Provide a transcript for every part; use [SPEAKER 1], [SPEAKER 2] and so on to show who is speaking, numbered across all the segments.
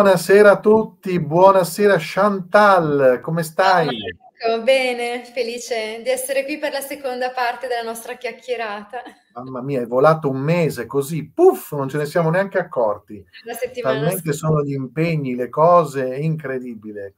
[SPEAKER 1] Buonasera a tutti, buonasera Chantal, come stai?
[SPEAKER 2] Ciao, bene, felice di essere qui per la seconda parte della nostra chiacchierata.
[SPEAKER 1] Mamma mia, è volato un mese così, puff, non ce ne siamo neanche accorti.
[SPEAKER 2] La settimana
[SPEAKER 1] Talmente sono gli impegni, le cose, è incredibile.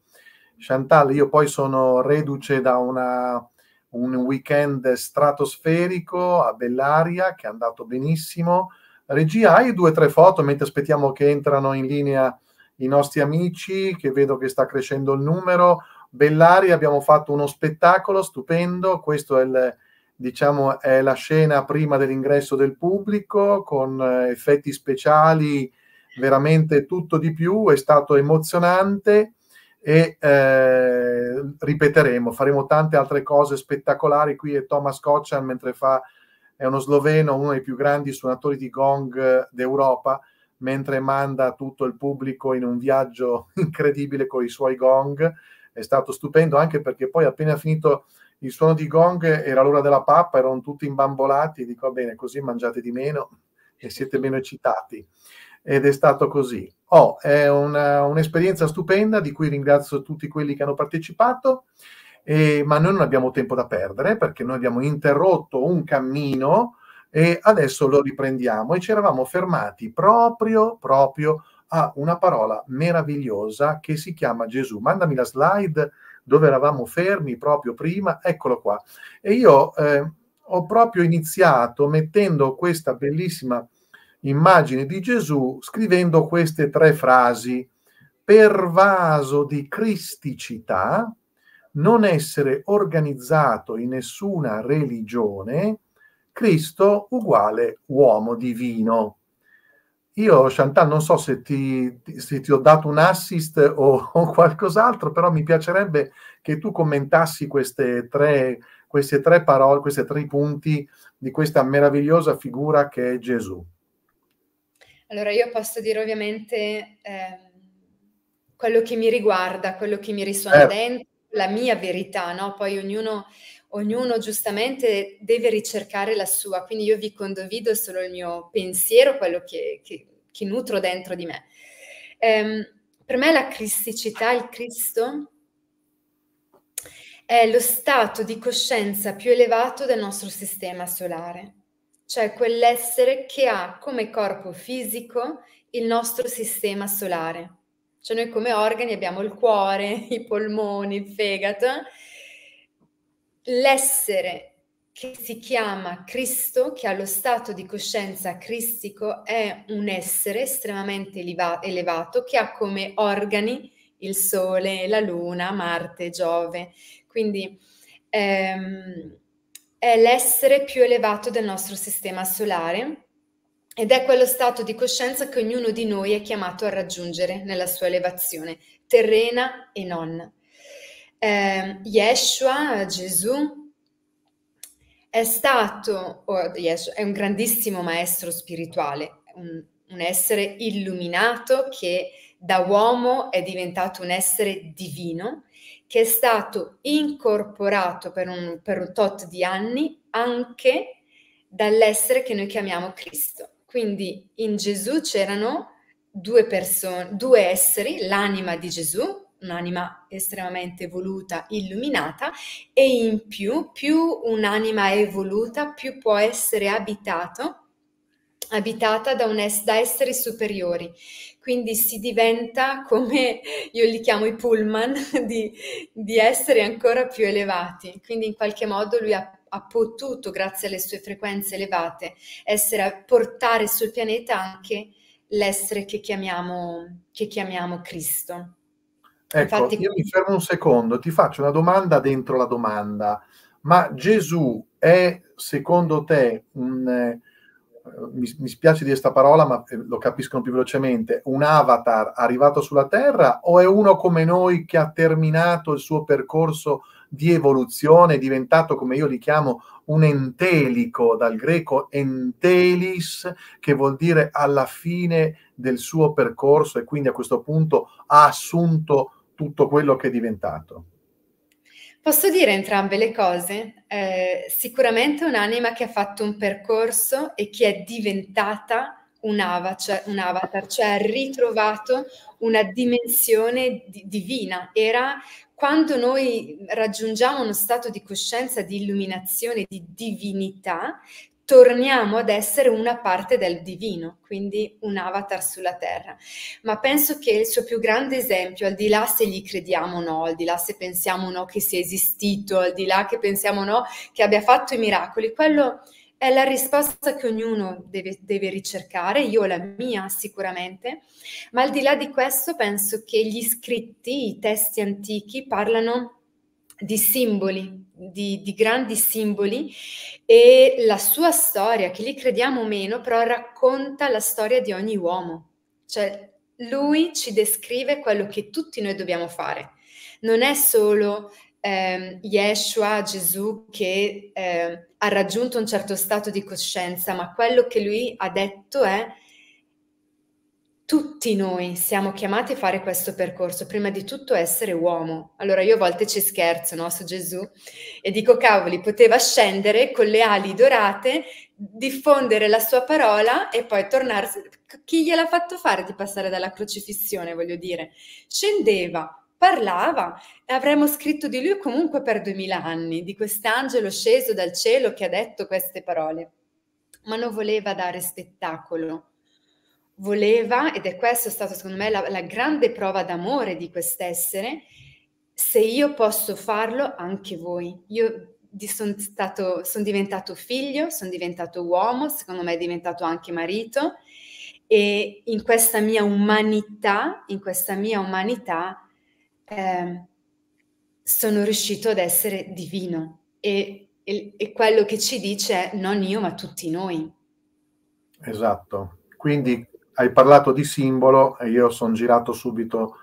[SPEAKER 1] Chantal, io poi sono reduce da una, un weekend stratosferico a Bellaria che è andato benissimo Regia, hai due o tre foto mentre aspettiamo che entrano in linea i nostri amici, che vedo che sta crescendo il numero. Bellari, abbiamo fatto uno spettacolo stupendo, questo è, diciamo, è la scena prima dell'ingresso del pubblico, con eh, effetti speciali, veramente tutto di più, è stato emozionante e eh, ripeteremo, faremo tante altre cose spettacolari. Qui è Thomas Kochan mentre fa è uno sloveno, uno dei più grandi suonatori di gong d'Europa, mentre manda tutto il pubblico in un viaggio incredibile con i suoi gong. È stato stupendo anche perché poi appena finito il suono di gong era l'ora della pappa, erano tutti imbambolati, dico bene, così mangiate di meno e siete meno eccitati. Ed è stato così. Oh, è una, un'esperienza stupenda di cui ringrazio tutti quelli che hanno partecipato. Eh, ma noi non abbiamo tempo da perdere perché noi abbiamo interrotto un cammino e adesso lo riprendiamo e ci eravamo fermati proprio, proprio a una parola meravigliosa che si chiama Gesù. Mandami la slide dove eravamo fermi proprio prima, eccolo qua. E io eh, ho proprio iniziato mettendo questa bellissima immagine di Gesù scrivendo queste tre frasi. Pervaso di cristicità, non essere organizzato in nessuna religione, Cristo uguale uomo divino. Io, Chantal, non so se ti, se ti ho dato un assist o, o, qualcos'altro, però mi piacerebbe che tu commentassi queste tre, queste tre parole, questi tre punti di questa meravigliosa figura che è Gesù.
[SPEAKER 2] Allora, io posso dire ovviamente eh, quello che mi riguarda, quello che mi risuona eh. dentro la mia verità, no? Poi ognuno, ognuno giustamente deve ricercare la sua, quindi io vi condivido solo il mio pensiero, quello che, che, che nutro dentro di me. Um, per me la cristicità, il Cristo, è lo stato di coscienza più elevato del nostro sistema solare, cioè quell'essere che ha come corpo fisico il nostro sistema solare. Cioè noi come organi abbiamo il cuore, i polmoni, il fegato. L'essere che si chiama Cristo, che ha lo stato di coscienza cristico, è un essere estremamente elevato che ha come organi il Sole, la Luna, Marte, Giove. Quindi ehm, è l'essere più elevato del nostro sistema solare ed è quello stato di coscienza che ognuno di noi è chiamato a raggiungere nella sua elevazione, terrena e non. Eh, Yeshua, Gesù, è stato, oh, Yeshua, è un grandissimo maestro spirituale, un, un essere illuminato che da uomo è diventato un essere divino, che è stato incorporato per un, per un tot di anni anche dall'essere che noi chiamiamo Cristo. Quindi in Gesù c'erano due persone, due esseri, l'anima di Gesù, un'anima estremamente evoluta, illuminata, e in più, più un'anima evoluta, più può essere abitato, abitata da, es- da esseri superiori. Quindi si diventa come io li chiamo i pullman di, di esseri ancora più elevati. Quindi in qualche modo lui ha ha potuto, grazie alle sue frequenze elevate, essere portare sul pianeta anche l'essere che chiamiamo, che chiamiamo Cristo.
[SPEAKER 1] Ecco, Infatti, io mi fermo un secondo, ti faccio una domanda dentro la domanda. Ma Gesù è, secondo te, un, eh, mi, mi, spiace dire questa parola, ma eh, lo capiscono più velocemente, un avatar arrivato sulla Terra o è uno come noi che ha terminato il suo percorso di evoluzione, è diventato, come io li chiamo, un entelico, dal greco entelis, che vuol dire alla fine del suo percorso e quindi a questo punto ha assunto tutto quello che è diventato.
[SPEAKER 2] Posso dire entrambe le cose. Eh, sicuramente un'anima che ha fatto un percorso e che è diventata un avatar, cioè, un avatar, cioè ha ritrovato una dimensione di, divina. Era quando noi raggiungiamo uno stato di coscienza, di illuminazione, di divinità, torniamo ad essere una parte del divino, quindi un avatar sulla terra. Ma penso che il suo più grande esempio, al di là se gli crediamo o no, al di là se pensiamo o no che sia esistito, al di là che pensiamo o no che abbia fatto i miracoli, quello è la risposta che ognuno deve, deve ricercare, io la mia sicuramente, ma al di là di questo penso che gli scritti, i testi antichi parlano di simboli, di, di, grandi simboli e la sua storia, che li crediamo o meno, però racconta la storia di ogni uomo. Cioè lui ci descrive quello che tutti noi dobbiamo fare. Non è solo eh, Yeshua, Gesù, che eh, ha raggiunto un certo stato di coscienza, ma quello che lui ha detto è tutti noi siamo chiamati a fare questo percorso, prima di tutto essere uomo. Allora io a volte ci scherzo no, su Gesù e dico cavoli, poteva scendere con le ali dorate, diffondere la sua parola e poi tornare. Chi gliel'ha fatto fare di passare dalla crocifissione, voglio dire? Scendeva, parlava e avremmo scritto di lui comunque per duemila anni, di quest'angelo sceso dal cielo che ha detto queste parole. Ma non voleva dare spettacolo, voleva, ed è questo stato secondo me la, la grande prova d'amore di quest'essere, se io posso farlo, anche voi. Io sono son diventato figlio, sono diventato uomo, secondo me è diventato anche marito e in questa mia umanità, in questa mia umanità eh, sono riuscito ad essere divino e, e, e, quello che ci dice è non io ma tutti noi.
[SPEAKER 1] Esatto, quindi hai parlato di simbolo e io sono girato subito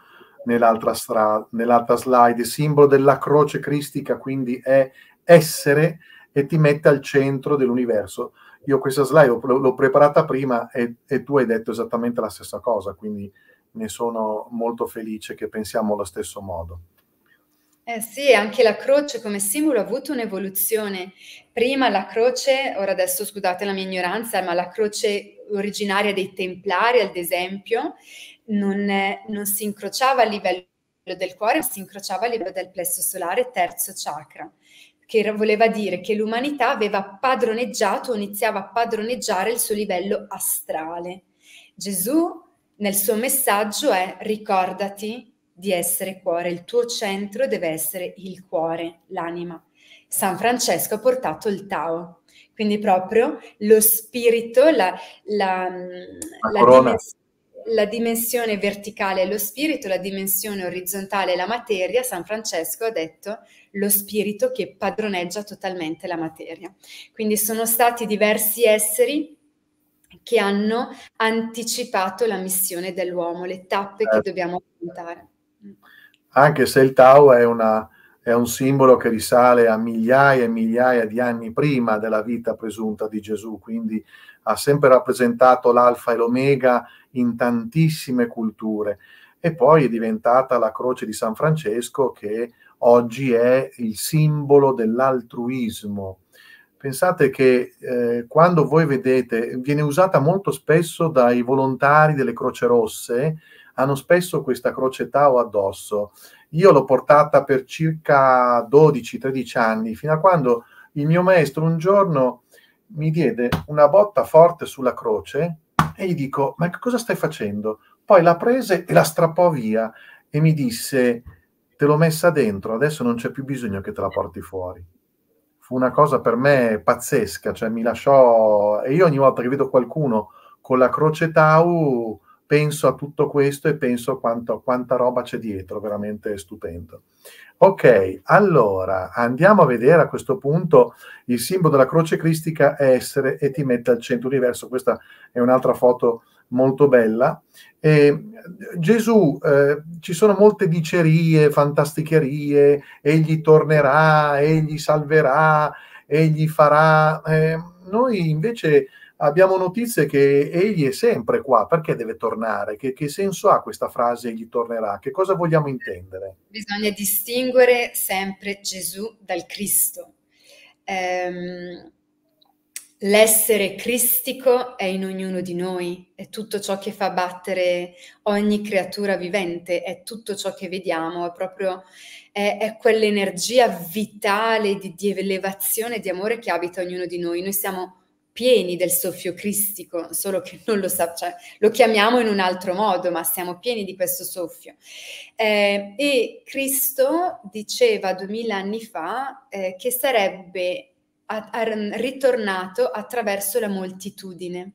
[SPEAKER 1] nell'altra, stra- nell'altra slide, il simbolo della croce cristica quindi è essere e ti mette al centro dell'universo. Io questa slide l'ho, l'ho preparata prima e, e tu hai detto esattamente la stessa cosa, quindi ne sono molto felice che pensiamo allo stesso modo.
[SPEAKER 2] Eh sì, anche la croce come simbolo ha avuto un'evoluzione. Prima la croce, ora adesso scusate la mia ignoranza, ma la croce originaria dei Templari, ad esempio, non, non si incrociava a livello del cuore, ma si incrociava a livello del plesso solare, terzo chakra, che voleva dire che l'umanità aveva padroneggiato, iniziava a padroneggiare il suo livello astrale. Gesù nel suo messaggio è ricordati di essere cuore, il tuo centro deve essere il cuore, l'anima. San Francesco ha portato il Tao, quindi proprio lo spirito, la, la, la, dimens- la dimensione verticale è lo spirito, la dimensione orizzontale è la materia. San Francesco ha detto lo spirito che padroneggia totalmente la materia. Quindi sono stati diversi esseri che hanno anticipato la missione dell'uomo, le tappe che certo. dobbiamo affrontare.
[SPEAKER 1] Anche se il Tao è, una, è un simbolo che risale a migliaia e migliaia di anni prima della vita presunta di Gesù, quindi ha sempre rappresentato l'alfa e l'omega in tantissime culture. E poi è diventata la croce di San Francesco che oggi è il simbolo dell'altruismo, Pensate che eh, quando voi vedete, viene usata molto spesso dai volontari delle Croce Rosse, hanno spesso questa croce Tao addosso. Io l'ho portata per circa 12-13 anni, fino a quando il mio maestro un giorno mi diede una botta forte sulla croce e gli dico, ma cosa stai facendo? Poi la prese e la strappò via e mi disse, te l'ho messa dentro, adesso non c'è più bisogno che te la porti fuori fu una cosa per me pazzesca, cioè mi lasciò e io ogni volta che vedo qualcuno con la croce Tau penso a tutto questo e penso quanto, quanta roba c'è dietro, veramente stupendo. Ok, allora andiamo a vedere a questo punto il simbolo della croce cristica è essere e ti mette al centro universo. Questa è un'altra foto molto bella. E Gesù, eh, ci sono molte dicerie, fantasticherie, egli tornerà, egli salverà, egli farà. Eh, noi invece abbiamo notizie che egli è sempre qua, perché deve tornare? Che, che, senso ha questa frase egli tornerà? Che cosa vogliamo intendere?
[SPEAKER 2] Bisogna distinguere sempre Gesù dal Cristo. Ehm, L'essere cristico è in ognuno di noi, è tutto ciò che fa battere ogni creatura vivente, è tutto ciò che vediamo, è proprio è, è quell'energia vitale di, di elevazione, di amore che abita ognuno di noi. Noi siamo pieni del soffio cristico, solo che non lo sa, cioè, lo chiamiamo in un altro modo, ma siamo pieni di questo soffio. Eh, e Cristo diceva duemila anni fa eh, che sarebbe a, a, ritornato attraverso la moltitudine.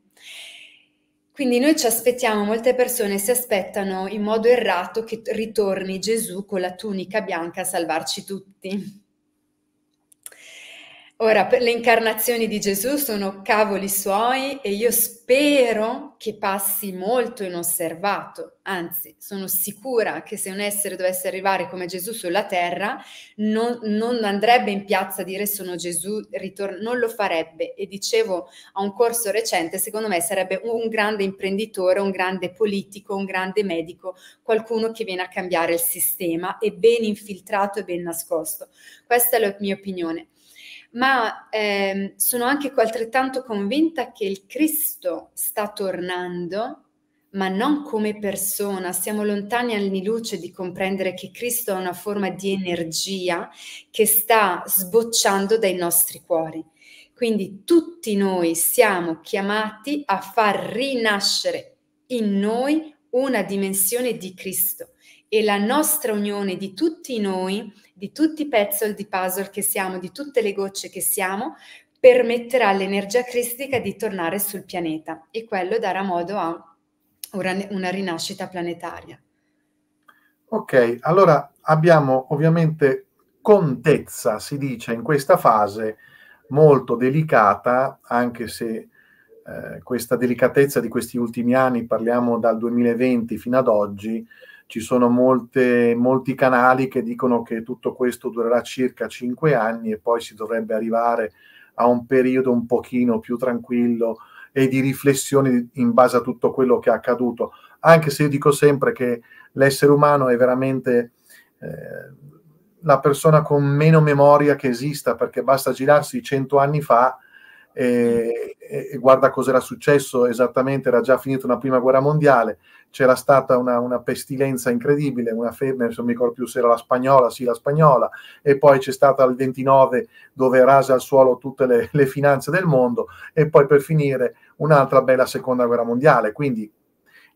[SPEAKER 2] Quindi noi ci aspettiamo, molte persone si aspettano in modo errato che ritorni Gesù con la tunica bianca a salvarci tutti. Ora, le incarnazioni di Gesù sono cavoli suoi e io spero che passi molto inosservato, anzi sono sicura che se un essere dovesse arrivare come Gesù sulla terra non, non andrebbe in piazza a dire sono Gesù, ritorno, non lo farebbe. E dicevo a un corso recente, secondo me sarebbe un grande imprenditore, un grande politico, un grande medico, qualcuno che viene a cambiare il sistema e ben infiltrato e ben nascosto. Questa è la mia opinione ma ehm, sono anche altrettanto convinta che il Cristo sta tornando, ma non come persona. Siamo lontani anni luce di comprendere che Cristo è una forma di energia che sta sbocciando dai nostri cuori. Quindi tutti noi siamo chiamati a far rinascere in noi una dimensione di Cristo e la nostra unione di tutti noi di tutti i pezzi di puzzle che siamo, di tutte le gocce che siamo, permetterà all'energia cristica di tornare sul pianeta e quello darà modo a una rinascita planetaria.
[SPEAKER 1] Ok, allora abbiamo ovviamente contezza, si dice, in questa fase molto delicata, anche se eh, questa delicatezza di questi ultimi anni, parliamo dal 2020 fino ad oggi, ci sono molte, molti canali che dicono che tutto questo durerà circa cinque anni e poi si dovrebbe arrivare a un periodo un pochino più tranquillo e di riflessione in base a tutto quello che è accaduto, anche se io dico sempre che l'essere umano è veramente eh, la persona con meno memoria che esista, perché basta girarsi cento anni fa e, e guarda cosa era successo esattamente, era già finita una prima guerra mondiale, c'era stata una, una pestilenza incredibile, una febbre, non mi ricordo più se era la spagnola, sì la spagnola, e poi c'è stata il 29 dove rasa al suolo tutte le, le finanze del mondo e poi per finire un'altra bella seconda guerra mondiale, quindi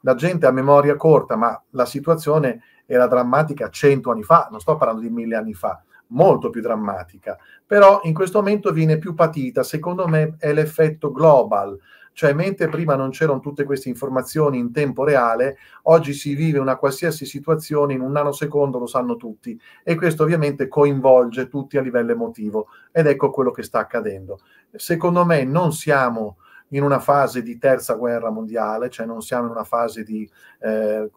[SPEAKER 1] la gente ha memoria corta, ma la situazione era drammatica cento anni fa, non sto parlando di mille anni fa molto più drammatica, però in questo momento viene più patita, secondo me è l'effetto global, cioè mentre prima non c'erano tutte queste informazioni in tempo reale, oggi si vive una qualsiasi situazione in un nanosecondo, lo sanno tutti, e questo ovviamente coinvolge tutti a livello emotivo ed ecco quello che sta accadendo. Secondo me non siamo in una fase di terza guerra mondiale, cioè non siamo in una fase di, eh,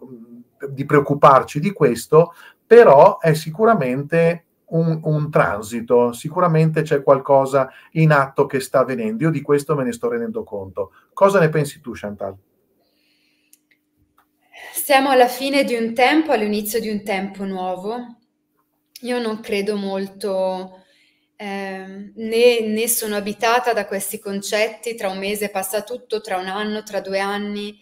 [SPEAKER 1] di preoccuparci di questo, però è sicuramente un, un, transito, sicuramente c'è qualcosa in atto che sta avvenendo. Io di questo me ne sto rendendo conto. Cosa ne pensi tu, Chantal?
[SPEAKER 2] Siamo alla fine di un tempo, all'inizio di un tempo nuovo. Io non credo molto, eh, né, né sono abitata da questi concetti, tra un mese passa tutto, tra un anno, tra due anni.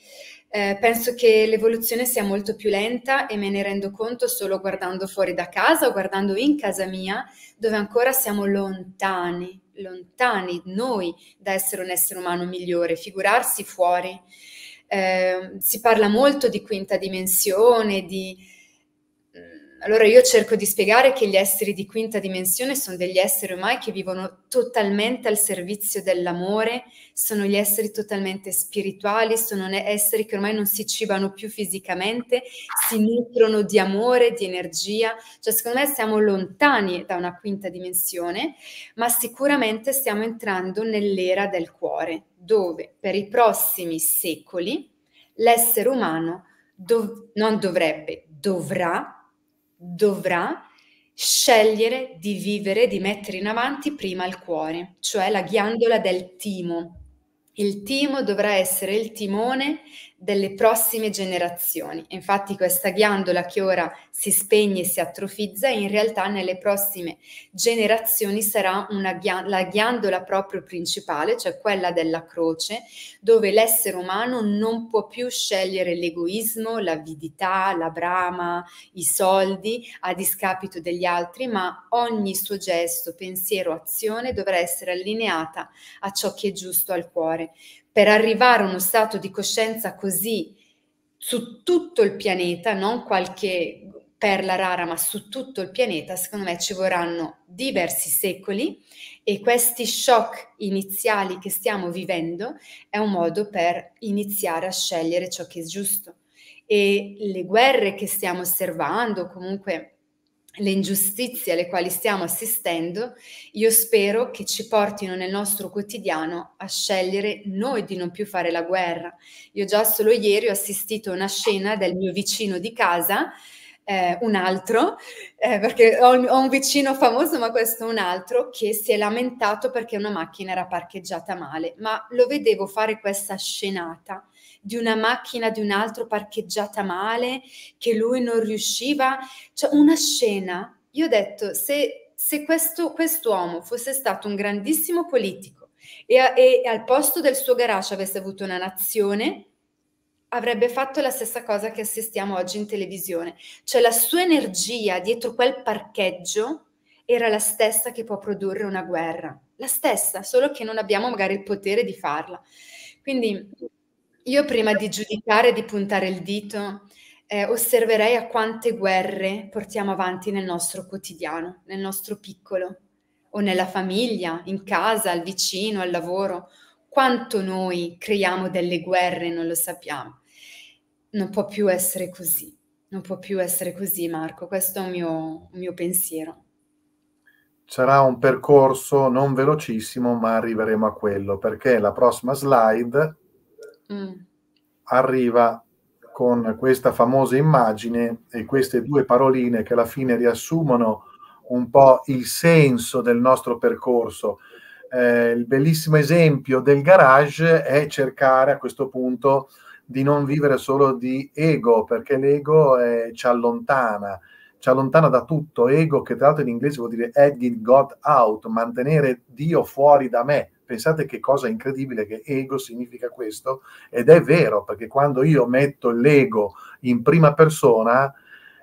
[SPEAKER 2] Eh, penso che l'evoluzione sia molto più lenta e me ne rendo conto solo guardando fuori da casa o guardando in casa mia, dove ancora siamo lontani, lontani noi da essere un essere umano migliore, figurarsi fuori. Eh, si parla molto di quinta dimensione, di allora io cerco di spiegare che gli esseri di quinta dimensione sono degli esseri umani che vivono totalmente al servizio dell'amore, sono gli esseri totalmente spirituali, sono esseri che ormai non si cibano più fisicamente, si nutrono di amore, di energia. Cioè secondo me siamo lontani da una quinta dimensione, ma sicuramente stiamo entrando nell'era del cuore, dove per i prossimi secoli l'essere umano dov- non dovrebbe, dovrà dovrà scegliere di vivere, di mettere in avanti prima il cuore, cioè la ghiandola del timo. Il timo dovrà essere il timone delle prossime generazioni. Infatti questa ghiandola che ora si spegne e si atrofizza, in realtà nelle prossime generazioni sarà una ghiandola, la ghiandola proprio principale, cioè quella della croce, dove l'essere umano non può più scegliere l'egoismo, l'avidità, la brama, i soldi a discapito degli altri, ma ogni suo gesto, pensiero, azione dovrà essere allineata a ciò che è giusto al cuore per arrivare a uno stato di coscienza così su tutto il pianeta, non qualche perla rara, ma su tutto il pianeta, secondo me ci vorranno diversi secoli e questi shock iniziali che stiamo vivendo è un modo per iniziare a scegliere ciò che è giusto. E le guerre che stiamo osservando, comunque le ingiustizie alle quali stiamo assistendo, io spero che ci portino nel nostro quotidiano a scegliere noi di non più fare la guerra. Io già solo ieri ho assistito a una scena del mio vicino di casa, eh, un altro, eh, perché ho, ho, un vicino famoso, ma questo è un altro, che si è lamentato perché una macchina era parcheggiata male, ma lo vedevo fare questa scenata di una macchina di un altro parcheggiata male, che lui non riusciva, cioè una scena. Io ho detto, se, se questo quest'uomo fosse stato un grandissimo politico e, e, e al posto del suo garage avesse avuto una nazione, avrebbe fatto la stessa cosa che assistiamo oggi in televisione. Cioè la sua energia dietro quel parcheggio era la stessa che può produrre una guerra, la stessa, solo che non abbiamo magari il potere di farla. Quindi io prima di giudicare, di puntare il dito, eh, osserverei a quante guerre portiamo avanti nel nostro quotidiano, nel nostro piccolo, o nella famiglia, in casa, al vicino, al lavoro. Quanto noi creiamo delle guerre non lo sappiamo. Non può più essere così, non può più essere così Marco, questo è un mio, un mio pensiero.
[SPEAKER 1] Sarà un percorso non velocissimo, ma arriveremo a quello, perché la prossima slide mm. arriva con questa famosa immagine e queste due paroline che alla fine riassumono un po' il senso del nostro percorso. Eh, il bellissimo esempio del garage è cercare a questo punto di non vivere solo di ego, perché l'ego eh, ci allontana, ci allontana da tutto. Ego, che tra l'altro in inglese vuol dire egging God out, mantenere Dio fuori da me. Pensate che cosa incredibile che ego significa questo ed è vero perché quando io metto l'ego in prima persona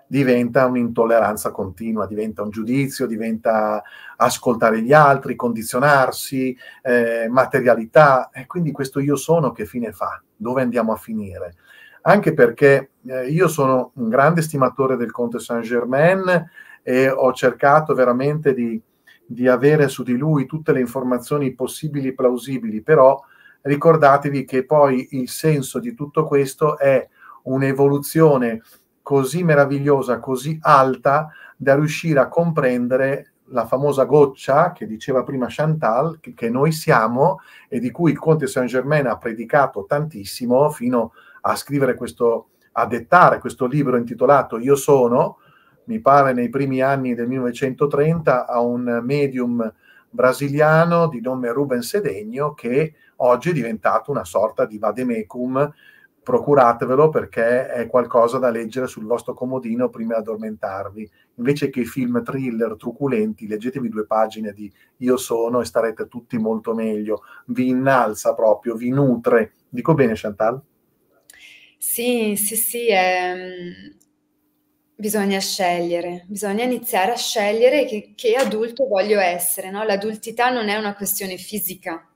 [SPEAKER 1] diventa un'intolleranza continua, diventa un giudizio, diventa ascoltare gli altri, condizionarsi, eh, materialità e quindi questo io sono che fine fa? Dove andiamo a finire? Anche perché eh, io sono un grande stimatore del Conte Saint-Germain e ho cercato veramente di di avere su di lui tutte le informazioni possibili e plausibili, però ricordatevi che poi il senso di tutto questo è un'evoluzione così meravigliosa, così alta da riuscire a comprendere la famosa goccia che diceva prima Chantal, che, noi siamo e di cui il Conte Saint-Germain ha predicato tantissimo fino a scrivere questo, a dettare questo libro intitolato Io sono, mi pare nei primi anni del 1930, a un medium brasiliano di nome Ruben Sedegno che oggi è diventato una sorta di vademecum. Procuratevelo perché è qualcosa da leggere sul vostro comodino prima di addormentarvi. Invece che i film thriller truculenti, leggetevi due pagine di Io sono e starete tutti molto meglio. Vi innalza proprio, vi nutre. Dico bene, Chantal?
[SPEAKER 2] Sì, sì, sì, è, Bisogna scegliere, bisogna iniziare a scegliere che, che adulto voglio essere, no? L'adultità non è una questione fisica.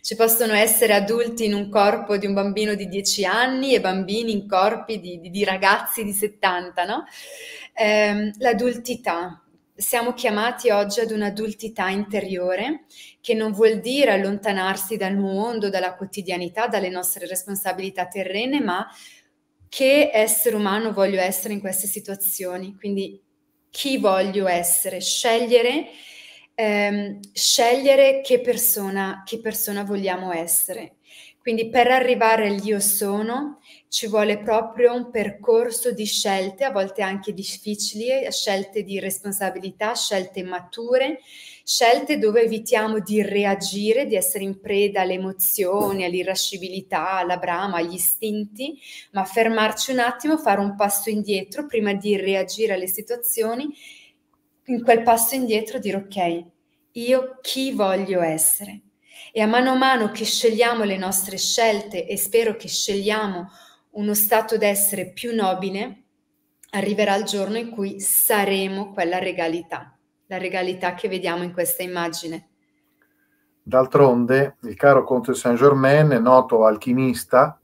[SPEAKER 2] Ci possono essere adulti in un corpo di un bambino di 10 anni e bambini in corpi di, di, di ragazzi di 70, no? Eh, l'adultità. Siamo chiamati oggi ad un'adultità interiore che non vuol dire allontanarsi dal mondo, dalla quotidianità, dalle nostre responsabilità terrene, ma che essere umano voglio essere in queste situazioni, quindi chi voglio essere, scegliere, ehm, scegliere che persona, che persona vogliamo essere. Quindi per arrivare all'io sono, ci vuole proprio un percorso di scelte, a volte anche difficili, scelte di responsabilità, scelte mature, scelte dove evitiamo di reagire, di essere in preda alle emozioni, all'irascibilità, alla brama, agli istinti, ma fermarci un attimo, fare un passo indietro prima di reagire alle situazioni, in quel passo indietro dire ok, io chi voglio essere? E a mano a mano che scegliamo le nostre scelte e spero che scegliamo uno stato d'essere più nobile, arriverà il giorno in cui saremo quella regalità, la regalità che vediamo in questa immagine.
[SPEAKER 1] D'altronde, il caro Conte Saint-Germain, noto alchimista,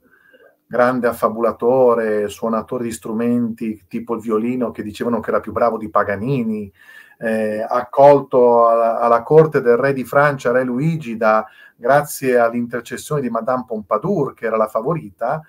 [SPEAKER 1] grande affabulatore, suonatore di strumenti tipo il violino, che dicevano che era più bravo di Paganini, eh, accolto alla, alla, corte del re di Francia, re Luigi, da, grazie all'intercessione di Madame Pompadour, che era la favorita,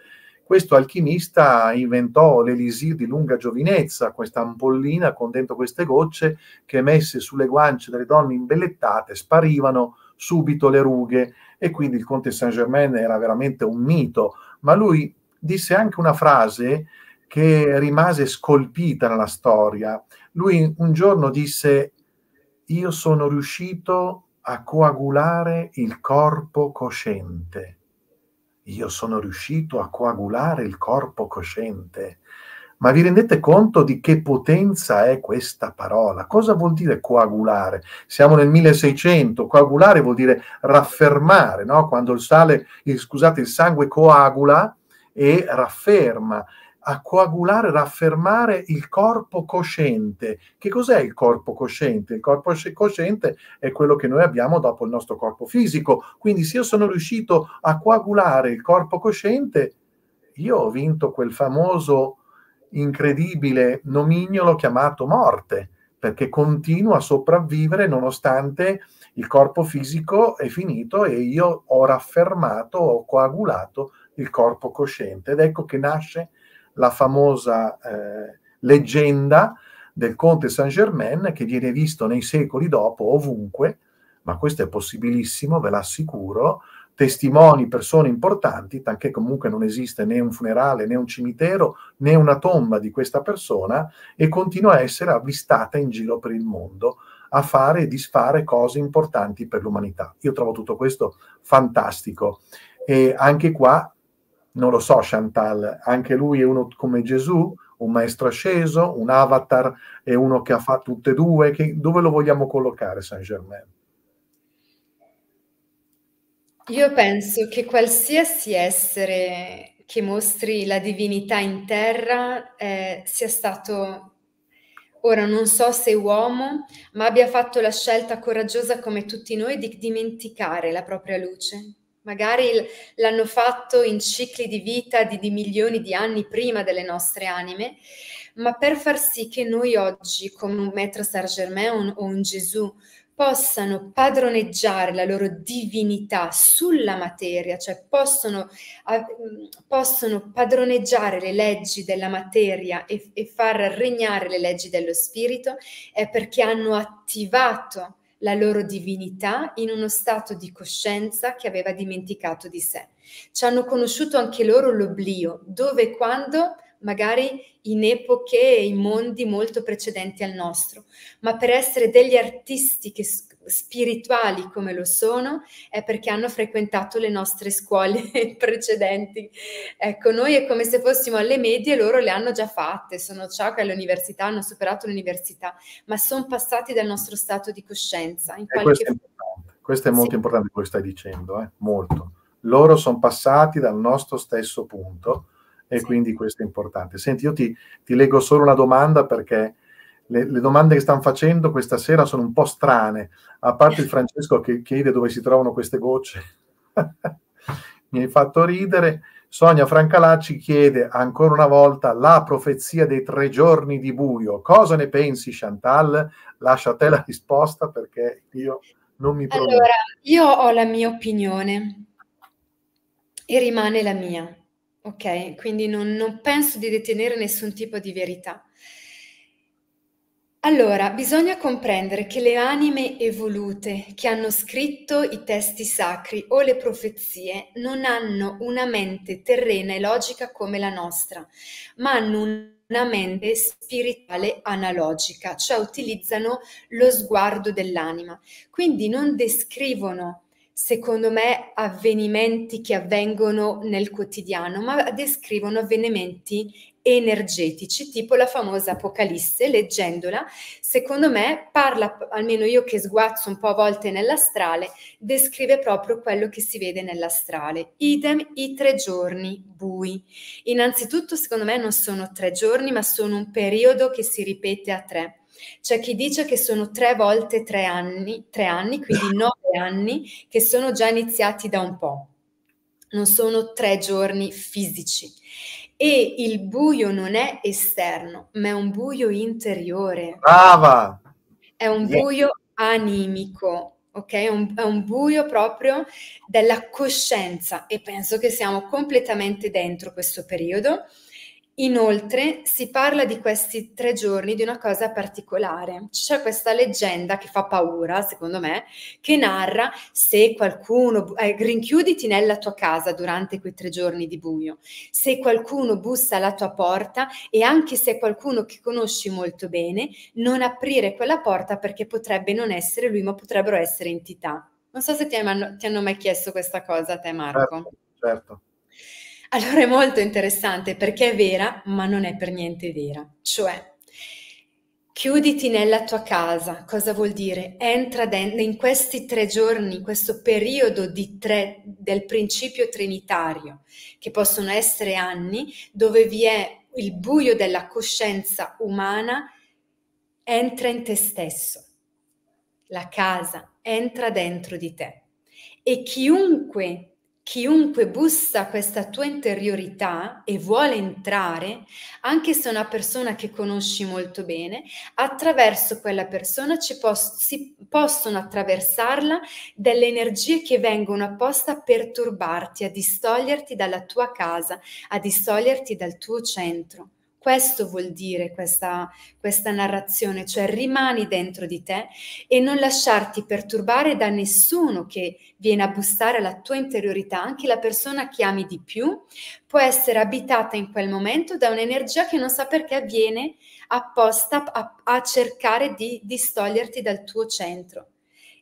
[SPEAKER 1] questo alchimista inventò l'elisir di lunga giovinezza, questa ampollina con dentro queste gocce che messe sulle guance delle donne imbellettate sparivano subito le rughe. E quindi il conte Saint-Germain era veramente un mito, ma lui disse anche una frase che rimase scolpita nella storia. Lui un giorno disse io sono riuscito a coagulare il corpo cosciente io sono riuscito a coagulare il corpo cosciente. Ma vi rendete conto di che potenza è questa parola? Cosa vuol dire coagulare? Siamo nel 1600, coagulare vuol dire raffermare, no? Quando il sale, il, scusate, il sangue coagula e rafferma a coagulare, raffermare il corpo cosciente. Che cos'è il corpo cosciente? Il corpo cosciente è quello che noi abbiamo dopo il nostro corpo fisico. Quindi se io sono riuscito a coagulare il corpo cosciente, io ho vinto quel famoso incredibile nomignolo chiamato morte, perché continuo a sopravvivere nonostante il corpo fisico è finito e io ho raffermato, ho coagulato il corpo cosciente. Ed ecco che nasce la famosa eh, leggenda del conte Saint-Germain che viene visto nei secoli dopo ovunque, ma questo è possibilissimo, ve l'assicuro, testimoni, persone importanti, tanché comunque non esiste né un funerale né un cimitero né una tomba di questa persona e continua a essere avvistata in giro per il mondo a fare e disfare cose importanti per l'umanità. Io trovo tutto questo fantastico e anche qua non lo so Chantal, anche lui è uno come Gesù, un maestro asceso, un avatar, è uno che ha fatto tutte e due, che, dove lo vogliamo collocare Saint Germain?
[SPEAKER 2] Io penso che qualsiasi essere che mostri la divinità in terra eh, sia stato, ora non so se uomo, ma abbia fatto la scelta coraggiosa come tutti noi di dimenticare la propria luce, Magari l'hanno fatto in cicli di vita di, di milioni di anni prima delle nostre anime, ma per far sì che noi oggi, come un Maître Saint-Germain o un Gesù, possano padroneggiare la loro divinità sulla materia, cioè possono, possono padroneggiare le leggi della materia e, e far regnare le leggi dello spirito, è perché hanno attivato la loro divinità in uno stato di coscienza che aveva dimenticato di sé. Ci hanno conosciuto anche loro l'oblio, dove e quando magari in epoche e in mondi molto precedenti al nostro, ma per essere degli artisti che, spirituali come lo sono è perché hanno frequentato le nostre scuole precedenti. Ecco, noi è come se fossimo alle medie, loro le hanno già fatte, sono già all'università, hanno superato l'università, ma sono passati dal nostro stato di coscienza. In
[SPEAKER 1] qualche... questo, è questo, è molto sì. importante quello che stai dicendo, eh? molto. Loro sono passati dal nostro stesso punto e sì. quindi questo è importante. Senti, io ti, ti leggo solo una domanda perché le, le, domande che stanno facendo questa sera sono un po' strane, a parte il Francesco che chiede dove si trovano queste gocce. Mi hai fatto ridere. Sonia Francalacci chiede ancora una volta la profezia dei tre giorni di buio. Cosa ne pensi, Chantal? Lascia a te la risposta perché io non mi pronuncio.
[SPEAKER 2] Allora, io ho la mia opinione e rimane la mia, ok? Quindi non, non penso di detenere nessun tipo di verità. Allora, bisogna comprendere che le anime evolute che hanno scritto i testi sacri o le profezie non hanno una mente terrena e logica come la nostra, ma hanno una mente spirituale analogica, cioè utilizzano lo sguardo dell'anima. Quindi non descrivono secondo me, avvenimenti che avvengono nel quotidiano, ma descrivono avvenimenti energetici, tipo la famosa Apocalisse, leggendola, secondo me parla, almeno io che sguazzo un po' a volte nell'astrale, descrive proprio quello che si vede nell'astrale. Idem i tre giorni bui. Innanzitutto, secondo me non sono tre giorni, ma sono un periodo che si ripete a tre. C'è chi dice che sono tre volte tre anni, tre anni, quindi nove anni, che sono già iniziati da un po'. Non sono tre giorni fisici. E il buio non è esterno, ma è un buio interiore.
[SPEAKER 1] Brava!
[SPEAKER 2] È un buio animico, ok? È un, è un, buio proprio della coscienza e penso che siamo completamente dentro questo periodo Inoltre si parla di questi tre giorni di una cosa particolare. C'è questa leggenda che fa paura, secondo me, che narra se qualcuno, eh, rinchiuditi nella tua casa durante quei tre giorni di buio, se qualcuno bussa alla tua porta e anche se è qualcuno che conosci molto bene, non aprire quella porta perché potrebbe non essere lui, ma potrebbero essere entità. Non so se ti, hanno, ti hanno mai chiesto questa cosa a te, Marco.
[SPEAKER 1] Certo, certo.
[SPEAKER 2] Allora è molto interessante perché è vera, ma non è per niente vera. Cioè, chiuditi nella tua casa, cosa vuol dire? Entra dentro, in questi tre giorni, in questo periodo tre, del principio trinitario, che possono essere anni, dove vi è il buio della coscienza umana, entra in te stesso. La casa entra dentro di te. E chiunque chiunque bussa questa tua interiorità e vuole entrare, anche se è una persona che conosci molto bene, attraverso quella persona ci pos- si possono attraversarla delle energie che vengono apposta a perturbarti, a distoglierti dalla tua casa, a distoglierti dal tuo centro. Questo vuol dire questa, questa narrazione, cioè rimani dentro di te e non lasciarti perturbare da nessuno che viene a bussare alla tua interiorità, anche la persona che ami di più può essere abitata in quel momento da un'energia che non sa perché avviene apposta a, a cercare di distoglierti dal tuo centro.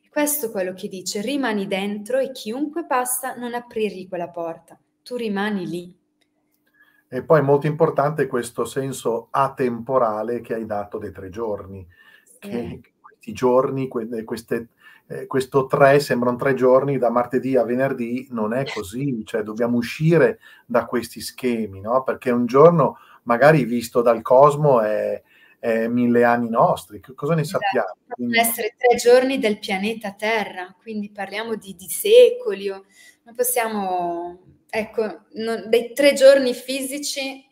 [SPEAKER 2] questo è quello che dice, rimani dentro e chiunque passa non aprirgli quella porta, tu rimani lì.
[SPEAKER 1] E poi molto importante questo senso atemporale che hai dato dei tre giorni, sì. che questi giorni, queste, eh, questo tre sembrano tre giorni da martedì a venerdì, non è così, cioè dobbiamo uscire da questi schemi, no? Perché un giorno magari visto dal cosmo è, è mille anni nostri, cosa ne esatto. sappiamo?
[SPEAKER 2] Possono essere tre giorni del pianeta Terra, quindi parliamo di, di secoli, non possiamo ecco, non, dei tre giorni fisici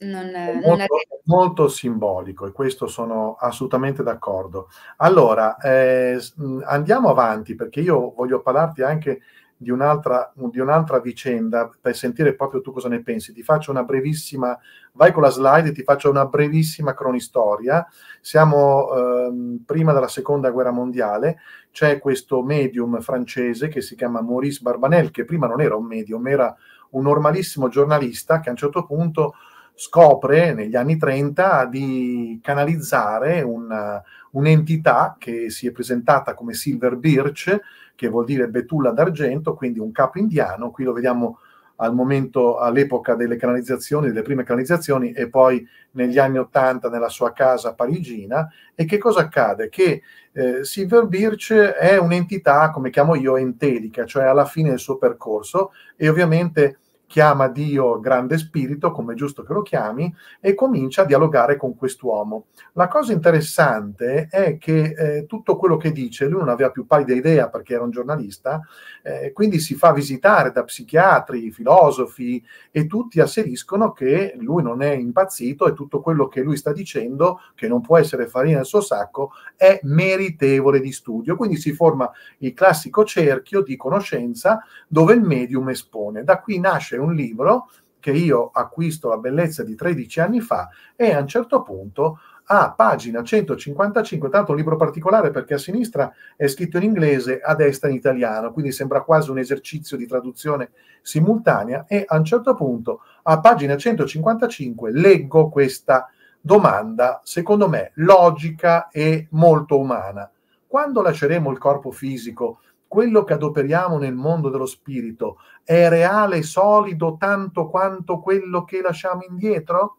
[SPEAKER 2] non, è
[SPEAKER 1] molto, non molto, simbolico e questo sono assolutamente d'accordo. Allora, eh, andiamo avanti perché io voglio parlarti anche di un'altra, di un'altra vicenda per sentire proprio tu cosa ne pensi. Ti faccio una brevissima, vai con la slide, ti faccio una brevissima cronistoria. Siamo eh, prima della seconda guerra mondiale, c'è questo medium francese che si chiama Maurice Barbanel, che prima non era un medium, era un normalissimo giornalista che a un certo punto scopre negli anni 30 di canalizzare una, un'entità che si è presentata come Silver Birch, che vuol dire betulla d'argento, quindi un capo indiano, qui lo vediamo al momento, all'epoca delle canalizzazioni, delle prime canalizzazioni e poi negli anni Ottanta nella sua casa parigina. E che cosa accade? Che eh, Silver Birch è un'entità, come chiamo io, entelica, cioè alla fine del suo percorso e ovviamente chiama Dio grande spirito, come è giusto che lo chiami, e comincia a dialogare con quest'uomo. La cosa interessante è che eh, tutto quello che dice, lui non aveva più pallida idea perché era un giornalista, eh, quindi si fa visitare da psichiatri, filosofi e tutti asseriscono che lui non è impazzito e tutto quello che lui sta dicendo, che non può essere farina nel suo sacco, è meritevole di studio. Quindi si forma il classico cerchio di conoscenza dove il medium espone. Da qui nasce un libro che io acquisto la bellezza di 13 anni fa e a un certo punto a pagina 155, tanto un libro particolare perché a sinistra è scritto in inglese, a destra in italiano, quindi sembra quasi un esercizio di traduzione simultanea e a un certo punto a pagina 155 leggo questa domanda, secondo me logica e molto umana. Quando lasceremo il corpo fisico, quello che adoperiamo nel mondo dello spirito è reale e solido tanto quanto quello che lasciamo indietro?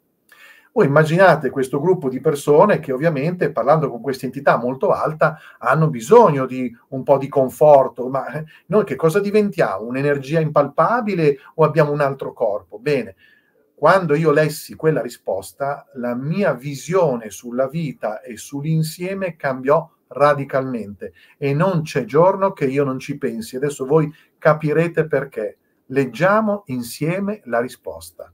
[SPEAKER 1] Voi immaginate questo gruppo di persone che ovviamente, parlando con questa entità molto alta, hanno bisogno di un po' di conforto, ma eh, noi che cosa diventiamo? Un'energia impalpabile o abbiamo un altro corpo? Bene, quando io lessi quella risposta, la mia visione sulla vita e sull'insieme cambiò radicalmente e non c'è giorno che io non ci pensi. Adesso voi capirete perché. Leggiamo insieme la risposta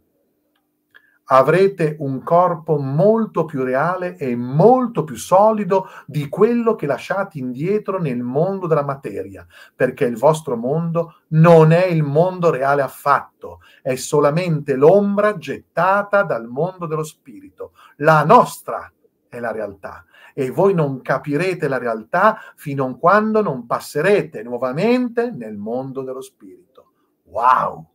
[SPEAKER 1] avrete un corpo molto più reale e molto più solido di quello che lasciate indietro nel mondo della materia, perché il vostro mondo non è il mondo reale affatto, è solamente l'ombra gettata dal mondo dello spirito. La nostra è la realtà e voi non capirete la realtà fino a quando non passerete nuovamente nel mondo dello spirito. Wow!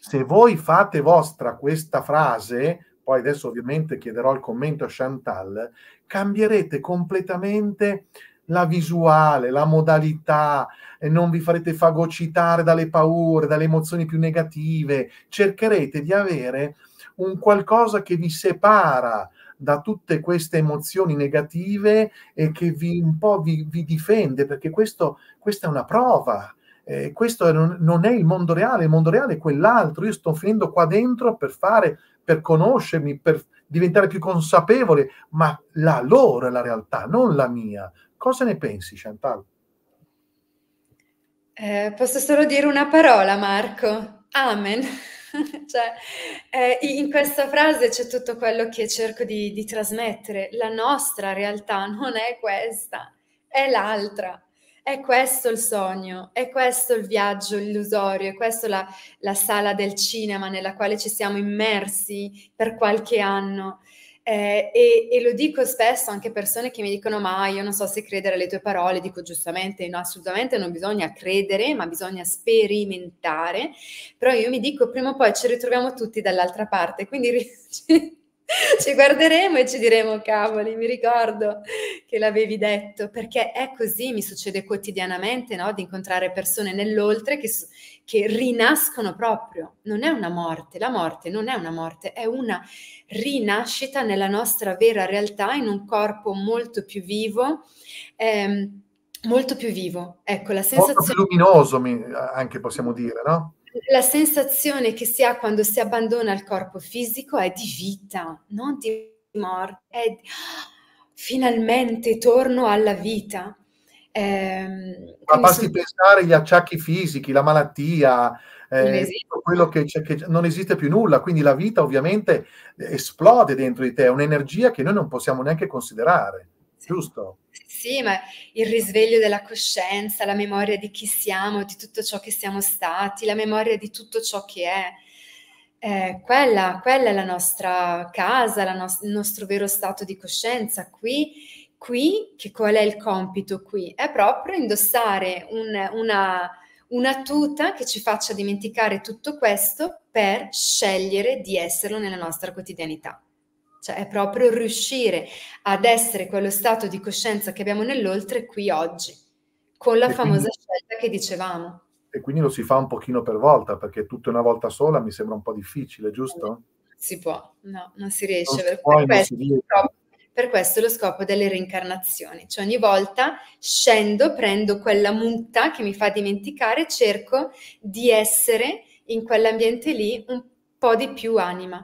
[SPEAKER 1] Se voi fate vostra questa frase, poi adesso ovviamente chiederò il commento a Chantal, cambierete completamente la visuale, la modalità, e non vi farete fagocitare dalle paure, dalle emozioni più negative, cercherete di avere un qualcosa che vi separa da tutte queste emozioni negative e che vi un po' vi, vi difende, perché questo, questa è una prova eh, questo non, non, è il mondo reale, il mondo reale è quell'altro, io sto finendo qua dentro per fare, per conoscermi, per diventare più consapevole, ma la loro è la realtà, non la mia. Cosa ne pensi, Chantal?
[SPEAKER 2] Eh, posso solo dire una parola, Marco. Amen. cioè, eh, in questa frase c'è tutto quello che cerco di, di trasmettere. La nostra realtà non è questa, è l'altra. È questo il sogno, è questo il viaggio illusorio, è questa la, la sala del cinema nella quale ci siamo immersi per qualche anno. Eh, e, e, lo dico spesso anche a persone che mi dicono ma io non so se credere alle tue parole, dico giustamente no, assolutamente non bisogna credere, ma bisogna sperimentare, però io mi dico prima o poi ci ritroviamo tutti dall'altra parte, quindi ci guarderemo e ci diremo, cavoli, mi ricordo che l'avevi detto, perché è così, mi succede quotidianamente, no? Di incontrare persone nell'oltre che, che rinascono proprio. Non è una morte, la morte non è una morte, è una rinascita nella nostra vera realtà in un corpo molto più vivo. Ehm, molto più vivo, ecco la sensazione... Molto
[SPEAKER 1] più luminoso, anche possiamo dire, no?
[SPEAKER 2] La sensazione che si ha quando si abbandona il corpo fisico è di vita, non di morte, è di, finalmente torno alla vita.
[SPEAKER 1] Eh, Ma basti sono... pensare agli acciacchi fisici, la malattia, eh, quello che, che, non esiste più nulla, quindi la vita ovviamente esplode dentro di te, è un'energia che noi non possiamo neanche considerare. Giusto?
[SPEAKER 2] Sì, ma il risveglio della coscienza, la memoria di chi siamo, di tutto ciò che siamo stati, la memoria di tutto ciò che è. Eh, quella, quella, è la nostra casa, la nos- il nostro vero stato di coscienza. Qui, qui, che qual è il compito qui? È proprio indossare un, una, una tuta che ci faccia dimenticare tutto questo per scegliere di esserlo nella nostra quotidianità. Cioè è proprio riuscire ad essere quello stato di coscienza che abbiamo nell'oltre qui oggi, con la e famosa quindi, scelta che dicevamo.
[SPEAKER 1] E quindi lo si fa un pochino per volta, perché tutto una volta sola mi sembra un po' difficile, giusto?
[SPEAKER 2] Si può, no, non si riesce. Non per, può, per, questo, per questo è lo scopo delle reincarnazioni. Cioè ogni volta scendo, prendo quella muta che mi fa dimenticare, cerco di essere in quell'ambiente lì un po' di più anima.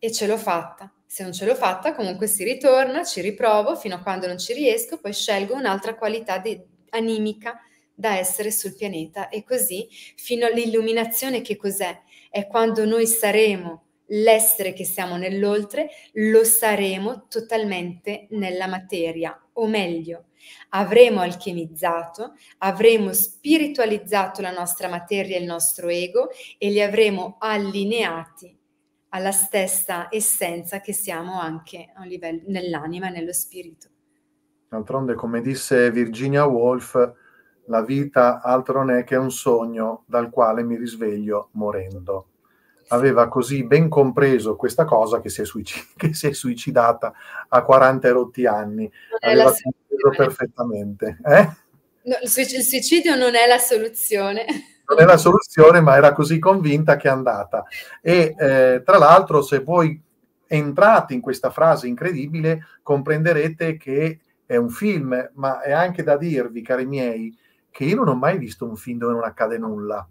[SPEAKER 2] E ce l'ho fatta se non ce l'ho fatta, comunque si ritorna, ci riprovo fino a quando non ci riesco, poi scelgo un'altra qualità di, animica da essere sul pianeta e così fino all'illuminazione che cos'è? È quando noi saremo l'essere che siamo nell'oltre, lo saremo totalmente nella materia, o meglio, avremo alchemizzato, avremo spiritualizzato la nostra materia e il nostro ego e li avremo allineati alla stessa essenza che siamo anche a livello, nell'anima e nello spirito.
[SPEAKER 1] D'altronde, come disse Virginia Woolf, la vita altro non è che un sogno dal quale mi risveglio morendo. Aveva così ben compreso questa cosa che si è, suicid- che si è suicidata a 40 rotti anni. Aveva compreso perfettamente. Eh?
[SPEAKER 2] No, il suicidio non è la soluzione.
[SPEAKER 1] Non è la soluzione, ma era così convinta che è andata. E eh, tra l'altro, se voi entrate in questa frase incredibile, comprenderete che è un film, ma è anche da dirvi, cari miei, che io non ho mai visto un film dove non accade nulla.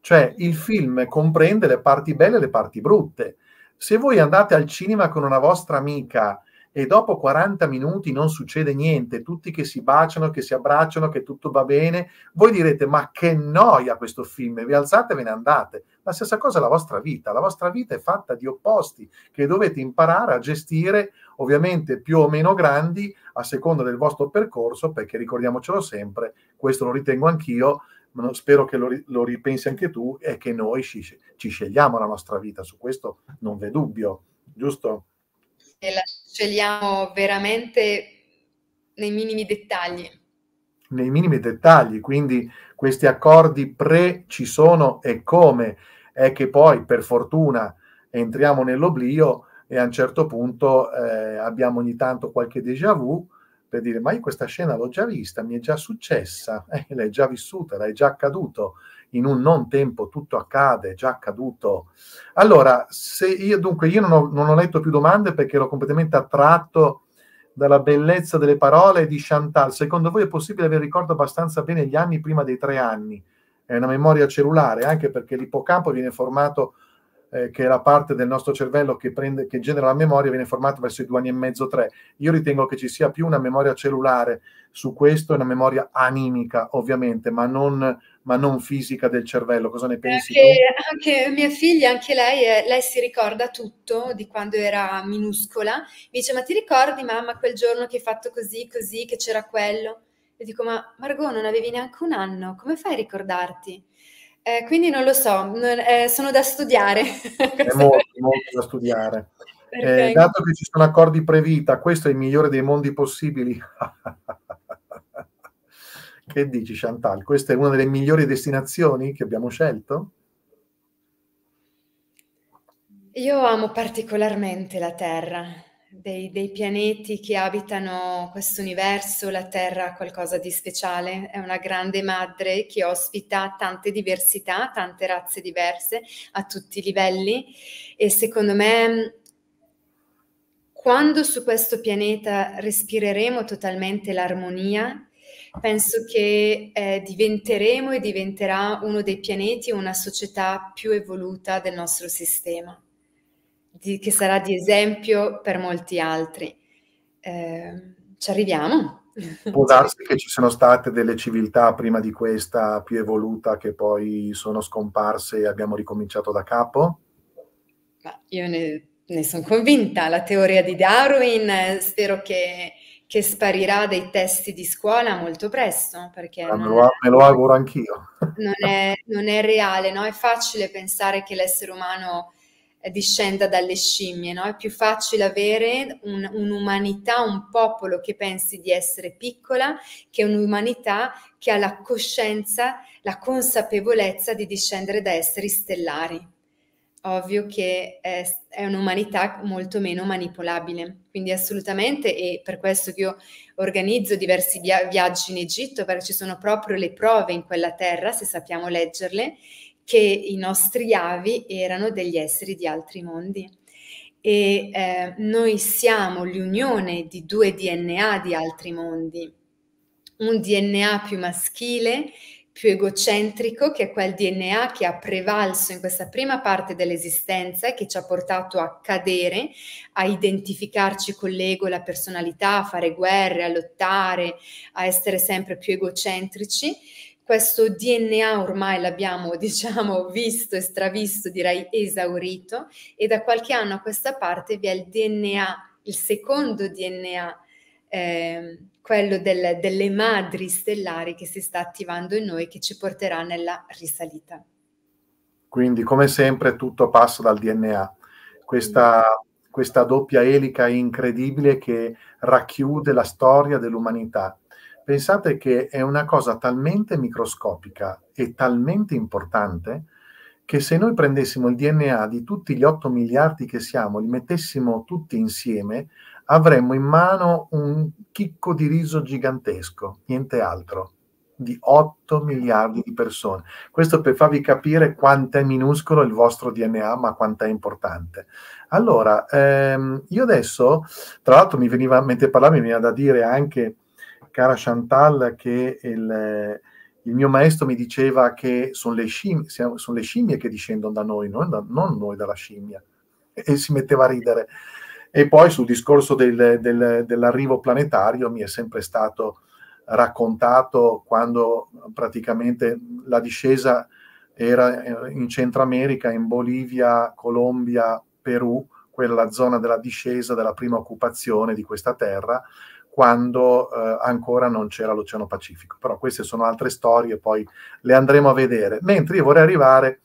[SPEAKER 1] Cioè, il film comprende le parti belle e le parti brutte. Se voi andate al cinema con una vostra amica e dopo 40 minuti non succede niente, tutti che si baciano, che si abbracciano, che tutto va bene, voi direte ma che noia questo film, vi alzate e ve ne andate. La stessa cosa è la vostra vita, la vostra vita è fatta di opposti che dovete imparare a gestire, ovviamente più o meno grandi, a seconda del vostro percorso, perché ricordiamocelo sempre, questo lo ritengo anch'io, spero che lo, lo ripensi anche tu, è che noi ci, ci scegliamo la nostra vita, su questo non v'è dubbio, giusto?
[SPEAKER 2] e la scegliamo veramente nei minimi dettagli.
[SPEAKER 1] Nei minimi dettagli, quindi questi accordi pre ci sono e come. È che poi per fortuna entriamo nell'oblio e a un certo punto eh, abbiamo ogni tanto qualche déjà vu per dire ma io questa scena l'ho già vista, mi è già successa, eh, l'hai già vissuta, l'hai già accaduto in un non tempo tutto accade, è già accaduto. Allora, se io dunque io non ho, non ho letto più domande perché ero completamente attratto dalla bellezza delle parole di Chantal. Secondo voi è possibile avere ricordo abbastanza bene gli anni prima dei tre anni? È una memoria cellulare, anche perché l'ippocampo viene formato eh, che è la parte del nostro cervello che, prende, che genera la memoria, viene formata verso i due anni e mezzo, tre. Io ritengo che ci sia più una memoria cellulare su questo e una memoria animica, ovviamente, ma non, ma non fisica del cervello. Cosa ne pensi?
[SPEAKER 2] Anche, anche mia figlia, anche lei, è, lei si ricorda tutto di quando era minuscola. Mi dice, ma ti ricordi mamma quel giorno che hai fatto così, così, che c'era quello? E dico, ma Margot, non avevi neanche un anno, come fai a ricordarti? Eh, quindi non lo so, non, eh, sono da studiare.
[SPEAKER 1] È molto, molto da studiare. Eh, dato che ci sono accordi previta, questo è il migliore dei mondi possibili. che dici Chantal? Questa è una delle migliori destinazioni che abbiamo scelto?
[SPEAKER 2] Io amo particolarmente la Terra dei, dei pianeti che abitano questo universo, la Terra ha qualcosa di speciale, è una grande madre che ospita tante diversità, tante razze diverse a tutti i livelli e secondo me quando su questo pianeta respireremo totalmente l'armonia, penso che eh, diventeremo e diventerà uno dei pianeti, una società più evoluta del nostro sistema di, che sarà di esempio per molti altri. Eh, ci arriviamo.
[SPEAKER 1] Può darsi che ci siano state delle civiltà prima di questa più evoluta che poi sono scomparse e abbiamo ricominciato da capo?
[SPEAKER 2] Ma io ne, ne sono convinta. La teoria di Darwin eh, spero che, che, sparirà dai testi di scuola molto presto. Perché
[SPEAKER 1] ah, me, lo, me, lo, auguro anch'io.
[SPEAKER 2] Non è, non è reale, no? È facile pensare che l'essere umano discenda dalle scimmie, no? È più facile avere un, un'umanità, un popolo che pensi di essere piccola, che un'umanità che ha la coscienza, la consapevolezza di discendere da esseri stellari. Ovvio che è, è un'umanità molto meno manipolabile, quindi assolutamente, e per questo che io organizzo diversi via- viaggi in Egitto, perché ci sono proprio le prove in quella terra, se sappiamo leggerle, che i nostri avi erano degli esseri di altri mondi. E eh, noi siamo l'unione di due DNA di altri mondi, un DNA più maschile, più egocentrico, che è quel DNA che ha prevalso in questa prima parte dell'esistenza e che ci ha portato a cadere, a identificarci con l'ego, la personalità, a fare guerre, a lottare, a essere sempre più egocentrici. Questo DNA ormai l'abbiamo, diciamo, visto e stravisto, direi esaurito, e da qualche anno a questa parte vi è il DNA, il secondo DNA, eh, quello del, delle madri stellari che si sta attivando in noi, che ci porterà nella risalita.
[SPEAKER 1] Quindi, come sempre, tutto passa dal DNA. questa, questa doppia elica incredibile che racchiude la storia dell'umanità. Pensate che è una cosa talmente microscopica e talmente importante che se noi prendessimo il DNA di tutti gli 8 miliardi che siamo, li mettessimo tutti insieme, avremmo in mano un chicco di riso gigantesco, niente altro, di 8 miliardi di persone. Questo per farvi capire quanto è minuscolo il vostro DNA, ma quanto è importante. Allora, ehm, io adesso, tra l'altro mi veniva, mentre parlavo, mi veniva da dire anche, cara Chantal, che il il mio maestro mi diceva che sono le scimmie, sono le scimmie che discendono da noi, non, da, non noi dalla scimmia. E, e, si metteva a ridere. E poi sul discorso del, del, dell'arrivo planetario mi è sempre stato raccontato quando praticamente la discesa era in Centro America, in Bolivia, Colombia, Perù, quella zona della discesa della prima occupazione di questa terra, quando eh, ancora non c'era l'Oceano Pacifico. Però queste sono altre storie, poi le andremo a vedere. Mentre io vorrei arrivare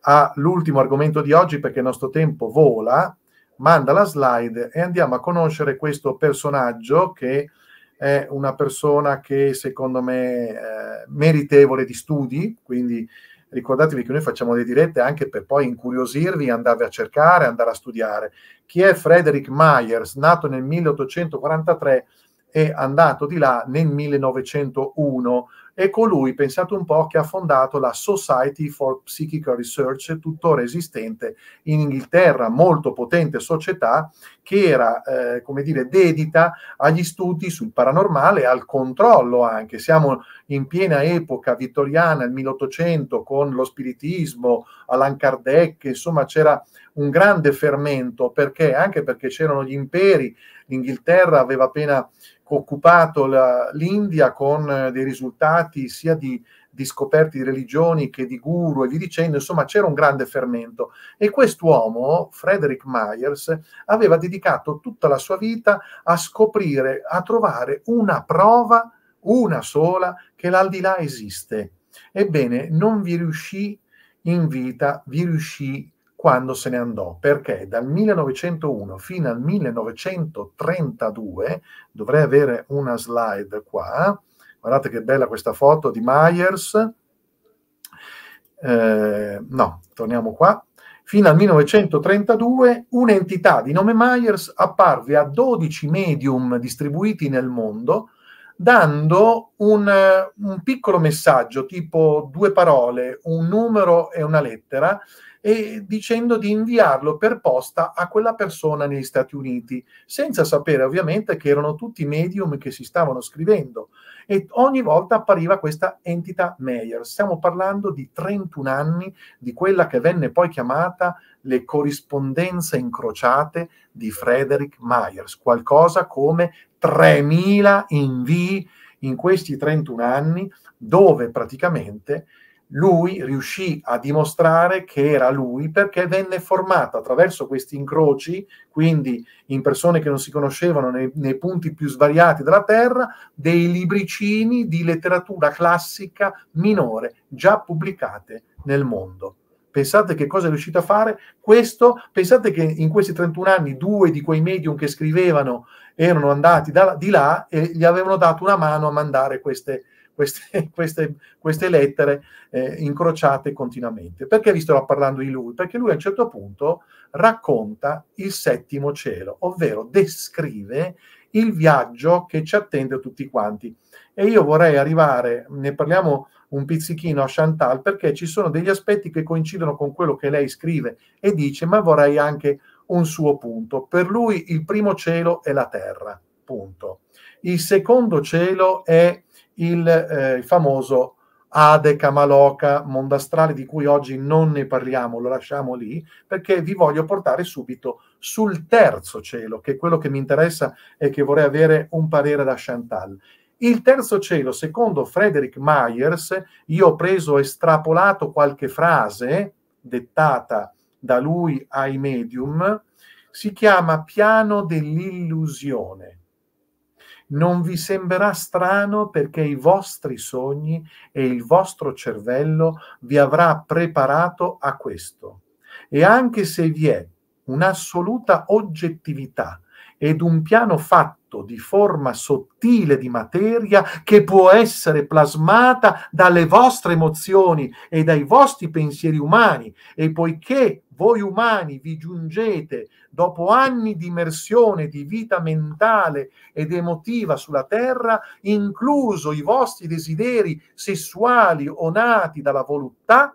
[SPEAKER 1] all'ultimo argomento di oggi perché il nostro tempo vola, manda la slide e andiamo a conoscere questo personaggio che è una persona che secondo me è meritevole di studi, quindi ricordatevi che noi facciamo le dirette anche per poi incuriosirvi, andare a cercare, andare a studiare. Chi è Frederick Myers, nato nel 1843 è andato di là nel 1901 e colui, pensate un po', che ha fondato la Society for Psychical Research, tuttora esistente in Inghilterra, molto potente società che era, eh, come dire, dedita agli studi sul paranormale e al controllo anche. Siamo in piena epoca vittoriana, il 1800, con lo spiritismo, Allan Kardec, insomma c'era un grande fermento, perché? Anche perché c'erano gli imperi, l'Inghilterra aveva appena occupato la, l'India con eh, dei risultati sia di, di scoperti di religioni che di guru e via dicendo, insomma c'era un grande fermento. E quest'uomo, Frederick Myers, aveva dedicato tutta la sua vita a scoprire, a trovare una prova, una sola, che l'aldilà esiste. Ebbene, non vi riuscì in vita, vi riuscì quando se ne andò, perché dal 1901 fino al 1932, dovrei avere una slide qua, guardate che bella questa foto di Myers, eh, no, torniamo qua, fino al 1932 un'entità di nome Myers apparve a 12 medium distribuiti nel mondo, dando un, un piccolo messaggio, tipo due parole, un numero e una lettera, e dicendo di inviarlo per posta a quella persona negli Stati Uniti, senza sapere ovviamente che erano tutti medium che si stavano scrivendo. E ogni volta appariva questa entità Meyer. Stiamo parlando di 31 anni di quella che venne poi chiamata le corrispondenze incrociate di Frederick Myers, qualcosa come 3000 invii in questi 31 anni, dove praticamente lui riuscì a dimostrare che era lui perché venne formato attraverso questi incroci, quindi in persone che non si conoscevano nei, nei, punti più svariati della Terra, dei libricini di letteratura classica minore già pubblicate nel mondo. Pensate che cosa è riuscito a fare? Questo, pensate che in questi 31 anni due di quei medium che scrivevano erano andati da, di là e gli avevano dato una mano a mandare queste, queste, queste, queste lettere eh, incrociate continuamente. Perché vi sto parlando di lui? Perché lui a un certo punto racconta il settimo cielo, ovvero descrive il viaggio che ci attende tutti quanti. E io vorrei arrivare, ne parliamo un pizzichino a Chantal, perché ci sono degli aspetti che coincidono con quello che lei scrive e dice, ma vorrei anche un suo punto. Per lui il primo cielo è la terra, punto. Il secondo cielo è il, eh, famoso Ade, Kamaloka, mondo astrale di cui oggi non ne parliamo, lo lasciamo lì, perché vi voglio portare subito sul terzo cielo, che è quello che mi interessa e che vorrei avere un parere da Chantal. Il terzo cielo, secondo Frederick Myers, io ho preso estrapolato qualche frase dettata da lui ai medium, si chiama piano dell'illusione non vi sembrerà strano perché i vostri sogni e il vostro cervello vi avrà preparato a questo. E anche se vi è un'assoluta oggettività ed un piano fatto di forma sottile di materia che può essere plasmata dalle vostre emozioni e dai vostri pensieri umani e poiché voi umani vi giungete dopo anni di immersione di vita mentale ed emotiva sulla terra, incluso i vostri desideri sessuali o nati dalla voluttà,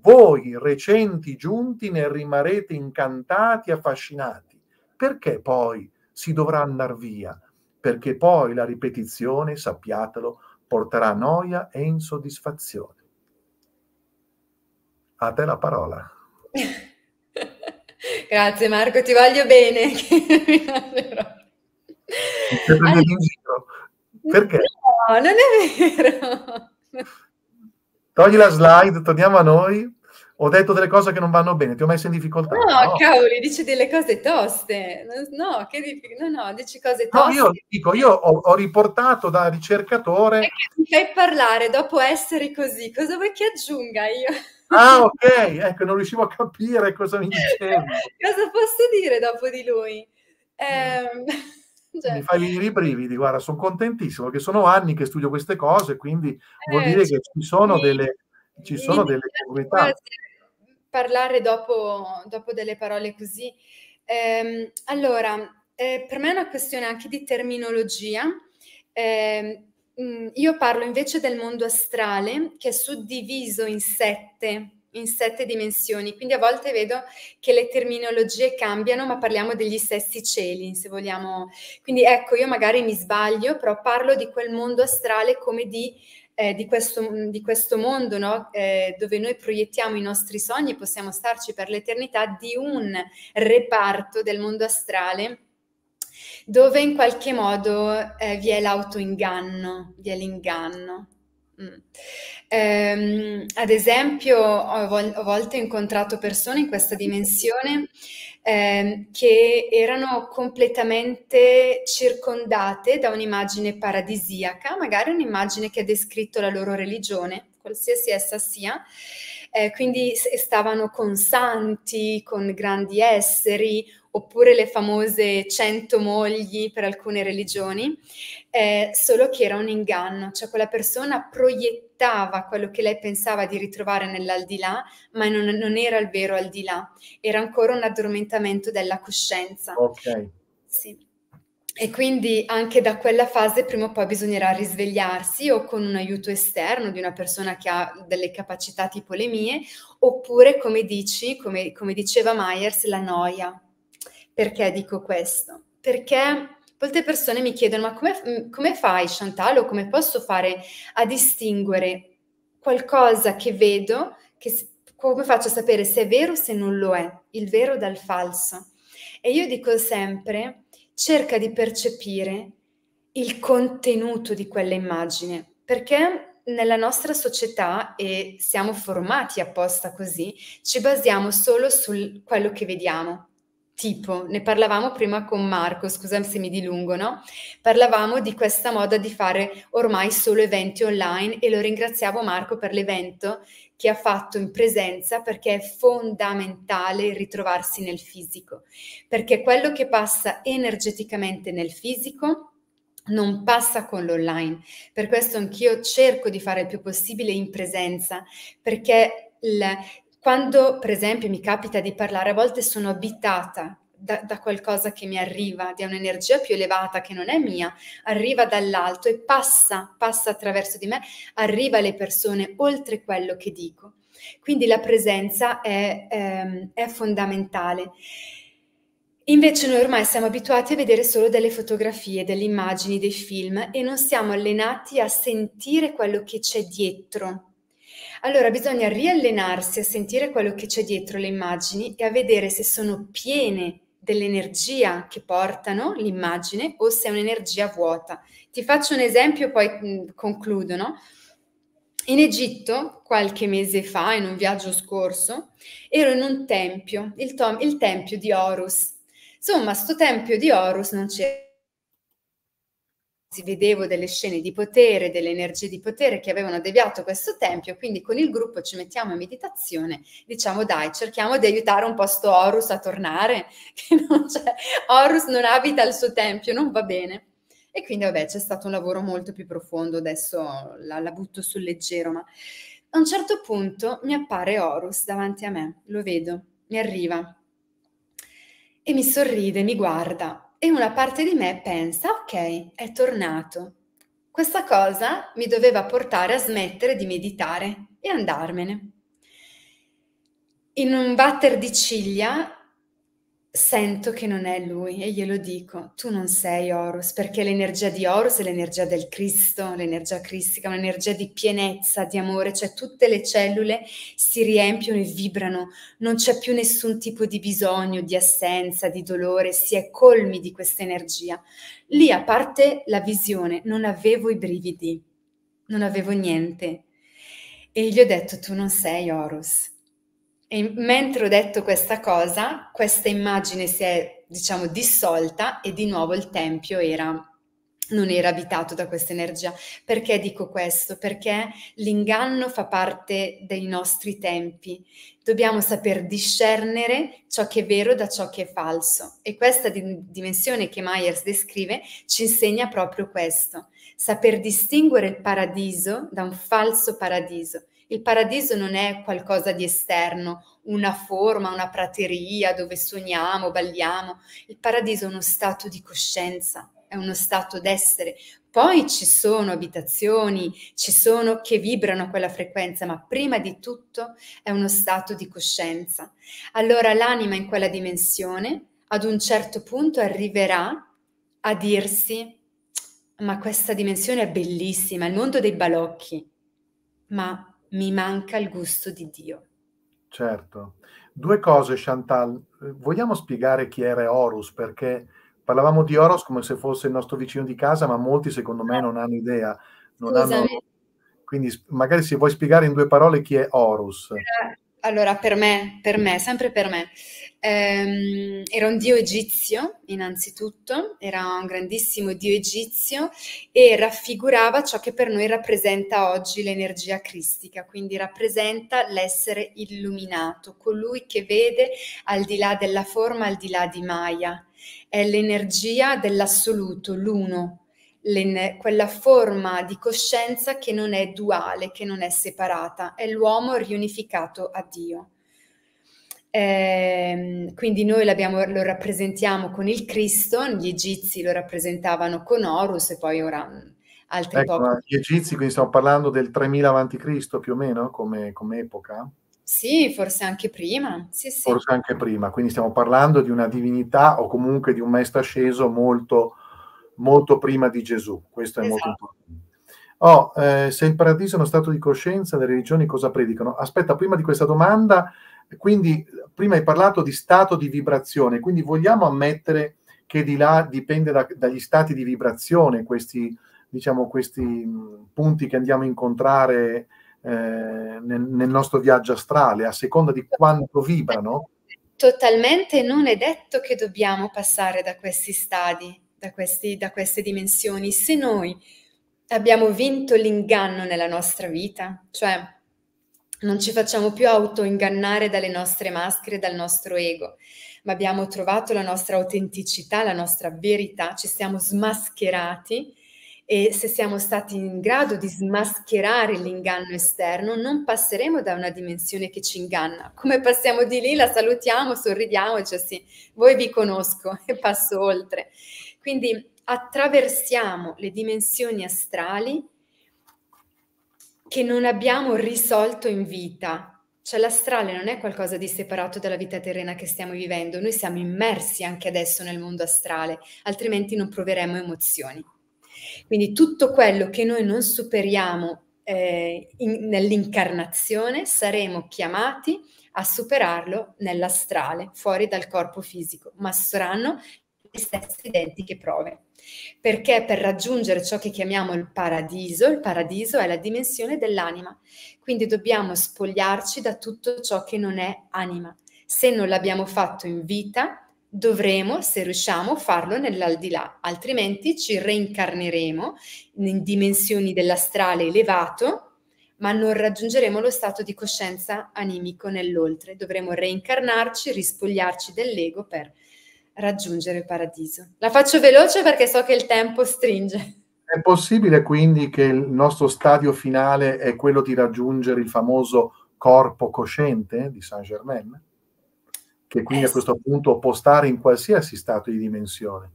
[SPEAKER 1] voi recenti giunti ne rimarrete incantati e affascinati. Perché poi si dovrà andare via? Perché poi la ripetizione, sappiatelo, porterà noia e insoddisfazione. A te la parola.
[SPEAKER 2] Grazie Marco, ti voglio bene.
[SPEAKER 1] allora, Perché?
[SPEAKER 2] No, non è vero.
[SPEAKER 1] Togli la slide, torniamo a noi. Ho detto delle cose che non vanno bene, ti ho messo in difficoltà.
[SPEAKER 2] No, no. cavoli, dici delle cose toste. No, che dif- no, no, dici cose toste.
[SPEAKER 1] No, io dico, io ho, ho riportato da ricercatore.
[SPEAKER 2] Perché mi fai parlare dopo essere così, cosa vuoi che aggiunga io?
[SPEAKER 1] Ah, ok, ecco, non riuscivo a capire cosa mi dicevi.
[SPEAKER 2] cosa posso dire dopo di lui? Eh,
[SPEAKER 1] cioè... Mi fai venire i brividi, guarda, sono contentissimo, che sono anni che studio queste cose, quindi eh, vuol dire che ci sono delle, ci sono delle congruità.
[SPEAKER 2] Parlare dopo, dopo delle parole così. Eh, allora, eh, per me è una questione anche di terminologia. Eh, io parlo invece del mondo astrale che è suddiviso in sette, in sette dimensioni, quindi a volte vedo che le terminologie cambiano, ma parliamo degli stessi cieli, se vogliamo. Quindi ecco, io magari mi sbaglio, però parlo di quel mondo astrale come di, eh, di, questo, di questo, mondo, no? eh, dove noi proiettiamo i nostri sogni e possiamo starci per l'eternità, di un reparto del mondo astrale dove in qualche modo eh, vi è l'autoinganno, vi è l'inganno. Mm. Um, ad esempio, ho, vol- ho volte incontrato persone in questa dimensione eh, che erano completamente circondate da un'immagine paradisiaca, magari un'immagine che ha descritto la loro religione, qualsiasi essa sia, eh, quindi stavano con santi, con grandi esseri, oppure le famose cento mogli per alcune religioni, eh, solo che era un inganno, cioè quella persona proiettava quello che lei pensava di ritrovare nell'aldilà, ma non, non era il vero aldilà, era ancora un addormentamento della coscienza.
[SPEAKER 1] Ok.
[SPEAKER 2] Sì. E quindi anche da quella fase prima o poi bisognerà risvegliarsi o con un aiuto esterno di una persona che ha delle capacità tipo le mie, oppure come dici, come, come diceva Myers, la noia. Perché dico questo? Perché molte persone mi chiedono ma come, come fai Chantal o come posso fare a distinguere qualcosa che vedo, che, come faccio a sapere se è vero o se non lo è, il vero dal falso? E io dico sempre, cerca di percepire il contenuto di quella immagine, perché nella nostra società, e siamo formati apposta così, ci basiamo solo su quello che vediamo. Tipo, ne parlavamo prima con Marco, scusa se mi dilungo, no? Parlavamo di questa moda di fare ormai solo eventi online e lo ringraziavo Marco per l'evento che ha fatto in presenza perché è fondamentale ritrovarsi nel fisico, perché quello che passa energeticamente nel fisico non passa con l'online. Per questo anch'io cerco di fare il più possibile in presenza, perché il, quando, per esempio, mi capita di parlare, a volte sono abitata da, da, qualcosa che mi arriva, da un'energia più elevata che non è mia, arriva dall'alto e passa, passa attraverso di me, arriva alle persone oltre quello che dico. Quindi la presenza è, ehm, è fondamentale. Invece noi ormai siamo abituati a vedere solo delle fotografie, delle immagini, dei film e non siamo allenati a sentire quello che c'è dietro allora bisogna riallenarsi a sentire quello che c'è dietro le immagini e a vedere se sono piene dell'energia che portano l'immagine o se è un'energia vuota. Ti faccio un esempio, poi concludo, no? In Egitto, qualche mese fa, in un viaggio scorso, ero in un tempio, il, tom- il tempio di Horus. Insomma, sto tempio di Horus non c'era vedevo delle scene di potere, delle energie di potere che avevano deviato questo tempio, quindi con il gruppo ci mettiamo in meditazione, diciamo dai, cerchiamo di aiutare un po' sto Horus a tornare, che non c'è, Horus non abita il suo tempio, non va bene. E quindi vabbè c'è stato un lavoro molto più profondo, adesso la, la butto sul leggero, ma a un certo punto mi appare Horus davanti a me, lo vedo, mi arriva e mi sorride, mi guarda e una parte di me pensa, ok, è tornato. Questa cosa mi doveva portare a smettere di meditare e andarmene. In un batter di ciglia sento che non è lui e glielo dico, tu non sei Horus, perché l'energia di Horus è l'energia del Cristo, l'energia cristica, un'energia di pienezza, di amore, cioè tutte le cellule si riempiono e vibrano, non c'è più nessun tipo di bisogno, di assenza, di dolore, si è colmi di questa energia. Lì, a parte la visione, non avevo i brividi, non avevo niente. E gli ho detto, tu non sei Horus, e mentre ho detto questa cosa, questa immagine si è, diciamo, dissolta e di nuovo il tempio era, non era abitato da questa energia. Perché dico questo? Perché l'inganno fa parte dei nostri tempi. Dobbiamo saper discernere ciò che è vero da ciò che è falso. E questa dimensione che Myers descrive ci insegna proprio questo. Saper distinguere il paradiso da un falso paradiso il paradiso non è qualcosa di esterno, una forma, una prateria dove sogniamo, balliamo. Il paradiso è uno stato di coscienza, è uno stato d'essere. Poi ci sono abitazioni, ci sono che vibrano quella frequenza, ma prima di tutto è uno stato di coscienza. Allora l'anima in quella dimensione ad un certo punto arriverà a dirsi ma questa dimensione è bellissima, il mondo dei balocchi, ma mi manca il gusto di Dio.
[SPEAKER 1] Certo. Due cose, Chantal. Vogliamo spiegare chi era Horus? Perché parlavamo di Horus come se fosse il nostro vicino di casa, ma molti secondo me non hanno idea. Non hanno... Quindi magari se vuoi spiegare in due parole chi è Horus.
[SPEAKER 2] Eh, allora, per me, per me, sempre per me, ehm, era un dio egizio, innanzitutto, era un grandissimo dio egizio e raffigurava ciò che per noi rappresenta oggi l'energia cristica, quindi rappresenta l'essere illuminato, colui che vede al di là della forma, al di là di Maya. È l'energia dell'assoluto, l'uno, quella forma di coscienza che non è duale, che non è separata, è l'uomo riunificato a Dio. Eh, quindi noi lo rappresentiamo con il Cristo, gli egizi lo rappresentavano con Horus e poi ora mm, altri
[SPEAKER 1] ecco, popoli. Gli egizi, quindi stiamo parlando del 3000 a.C. più o meno come, come epoca?
[SPEAKER 2] Sì, forse anche prima. Sì, sì.
[SPEAKER 1] Forse anche prima, quindi stiamo parlando di una divinità o comunque di un maestro asceso molto molto prima di Gesù. Questo è esatto. molto importante. Oh, eh, se il paradiso è uno stato di coscienza, le religioni cosa predicano? Aspetta, prima di questa domanda, quindi prima hai parlato di stato di vibrazione, quindi vogliamo ammettere che di là dipende da, dagli stati di vibrazione, questi, diciamo, questi punti che andiamo a incontrare eh, nel, nel nostro viaggio astrale, a seconda di quanto vibrano?
[SPEAKER 2] Totalmente non è detto che dobbiamo passare da questi stadi da, questi, da queste dimensioni, se noi abbiamo vinto l'inganno nella nostra vita, cioè non ci facciamo più autoingannare dalle nostre maschere, dal nostro ego, ma abbiamo trovato la nostra autenticità, la nostra verità, ci siamo smascherati e se siamo stati in grado di smascherare l'inganno esterno, non passeremo da una dimensione che ci inganna. Come passiamo di lì, la salutiamo, sorridiamo dice sì, voi vi conosco e passo oltre. Quindi attraversiamo le dimensioni astrali che non abbiamo risolto in vita. Cioè l'astrale non è qualcosa di separato dalla vita terrena che stiamo vivendo, noi siamo immersi anche adesso nel mondo astrale, altrimenti non proveremo emozioni. Quindi tutto quello che noi non superiamo eh, in, nell'incarnazione saremo chiamati a superarlo nell'astrale, fuori dal corpo fisico, ma saranno le stesse identiche prove. Perché per raggiungere ciò che chiamiamo il paradiso, il paradiso è la dimensione dell'anima, quindi dobbiamo spogliarci da tutto ciò che non è anima. Se non l'abbiamo fatto in vita, dovremo, se riusciamo, farlo nell'aldilà, altrimenti ci reincarneremo in dimensioni dell'astrale elevato, ma non raggiungeremo lo stato di coscienza animico nell'oltre. Dovremo reincarnarci, rispogliarci dell'ego per raggiungere il paradiso. La faccio veloce perché so che il tempo stringe.
[SPEAKER 1] È possibile quindi che il nostro stadio finale è quello di raggiungere il famoso corpo cosciente di Saint Germain? Che quindi eh, a questo punto può stare in qualsiasi stato di dimensione.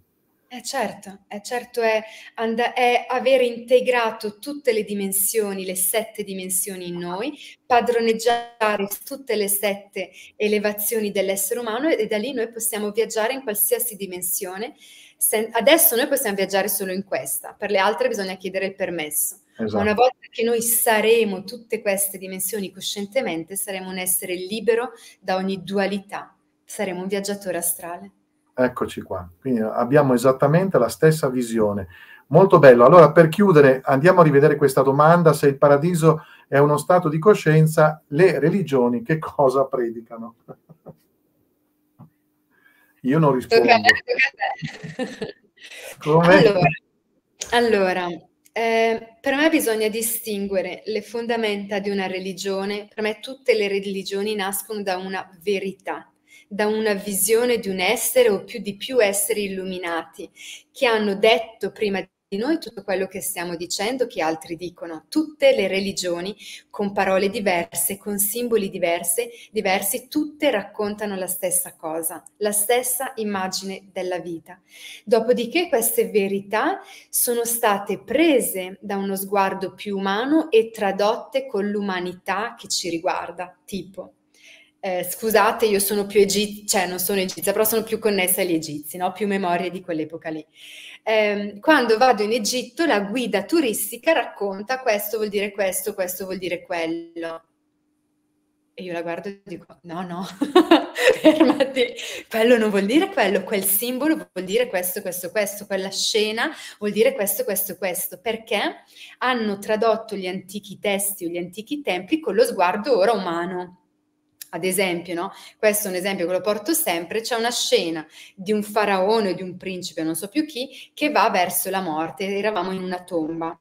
[SPEAKER 2] Eh certo, eh certo è, and- è aver integrato tutte le dimensioni, le sette dimensioni in noi, padroneggiare tutte le sette elevazioni dell'essere umano e, e da lì noi possiamo viaggiare in qualsiasi dimensione. Sen- adesso noi possiamo viaggiare solo in questa, per le altre bisogna chiedere il permesso. Esatto. Ma una volta che noi saremo tutte queste dimensioni coscientemente, saremo un essere libero da ogni dualità, saremo un viaggiatore astrale.
[SPEAKER 1] Eccoci qua, quindi abbiamo esattamente la stessa visione. Molto bello. Allora, per chiudere, andiamo a rivedere questa domanda. Se il paradiso è uno stato di coscienza, le religioni che cosa predicano? Io non rispondo.
[SPEAKER 2] Come? Allora, allora eh, per me bisogna distinguere le fondamenta di una religione. Per me tutte le religioni nascono da una verità da una visione di un essere o più di più esseri illuminati che hanno detto prima di noi tutto quello che stiamo dicendo, che altri dicono. Tutte le religioni, con parole diverse, con simboli diverse, diversi, tutte raccontano la stessa cosa, la stessa immagine della vita. Dopodiché queste verità sono state prese da uno sguardo più umano e tradotte con l'umanità che ci riguarda, tipo eh, scusate, io sono più egizia, cioè non sono egizia, però sono più connessa agli egizi, no? più memorie di quell'epoca lì. Eh, quando vado in Egitto, la guida turistica racconta questo vuol dire questo, questo vuol dire quello. E io la guardo e dico: no, no, fermati, quello non vuol dire quello, quel simbolo vuol dire questo, questo, questo, quella scena vuol dire questo, questo, questo, perché hanno tradotto gli antichi testi o gli antichi templi con lo sguardo ora umano. Ad esempio, no? questo è un esempio che lo porto sempre, c'è una scena di un faraone o di un principe, non so più chi, che va verso la morte, eravamo in una tomba.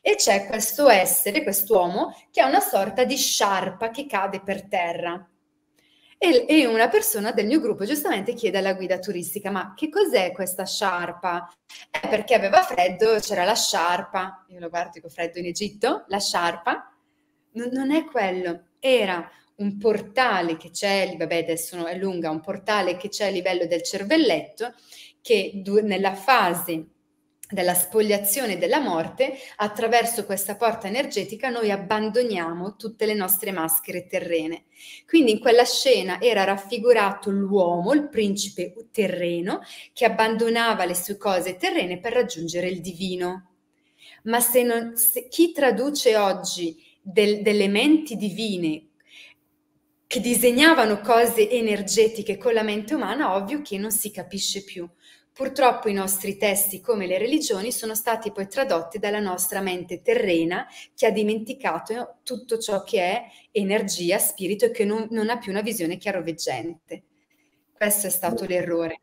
[SPEAKER 2] E c'è questo essere, quest'uomo, che ha una sorta di sciarpa che cade per terra. E, e, una persona del mio gruppo giustamente chiede alla guida turistica: Ma che cos'è questa sciarpa? Eh, perché aveva freddo, c'era la sciarpa. Io lo guardo, dico freddo in Egitto, la sciarpa. non, non è quello, era un portale che c'è, vabbè adesso è lunga, un portale che c'è a livello del cervelletto che nella fase della spogliazione della morte, attraverso questa porta energetica noi abbandoniamo tutte le nostre maschere terrene. Quindi in quella scena era raffigurato l'uomo, il principe terreno, che abbandonava le sue cose terrene per raggiungere il divino. Ma se, non, se chi traduce oggi del, delle menti divine che disegnavano cose energetiche con la mente umana, ovvio che non si capisce più. Purtroppo i nostri testi, come le religioni, sono stati poi tradotti dalla nostra mente terrena che ha dimenticato tutto ciò che è energia, spirito e che non, non ha più una visione chiaroveggente. Questo è stato l'errore.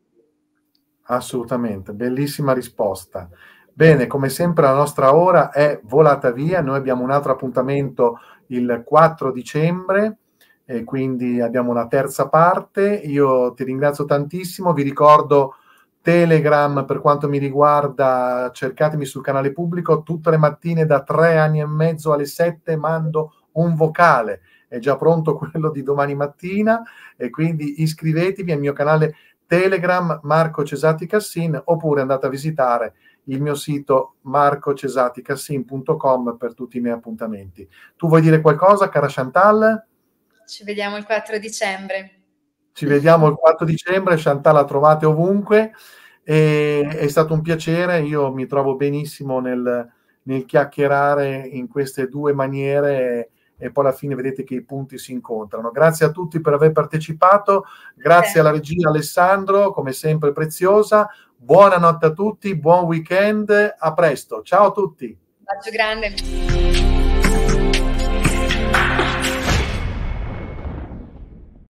[SPEAKER 1] Assolutamente, bellissima risposta. Bene, come sempre la nostra ora è volata via, noi abbiamo un altro appuntamento il 4 dicembre e quindi abbiamo una terza parte. Io ti ringrazio tantissimo, vi ricordo Telegram per quanto mi riguarda, cercatemi sul canale pubblico, tutte le mattine da tre anni e mezzo alle sette mando un vocale, è già pronto quello di domani mattina e quindi iscrivetevi al mio canale Telegram Marco Cesati Cassin oppure andate a visitare il mio sito marcocesaticassin.com per tutti i miei appuntamenti. Tu vuoi dire qualcosa, cara Chantal?
[SPEAKER 2] Ci vediamo il 4 dicembre.
[SPEAKER 1] Ci vediamo il 4 dicembre, Chantal la trovate ovunque. E, è stato un piacere, io mi trovo benissimo nel, nel chiacchierare in queste due maniere e, poi alla fine vedete che i punti si incontrano. Grazie a tutti per aver partecipato, grazie alla regia Alessandro, come sempre preziosa. Buonanotte a tutti, buon weekend, a presto. Ciao a tutti.
[SPEAKER 2] Un bacio grande.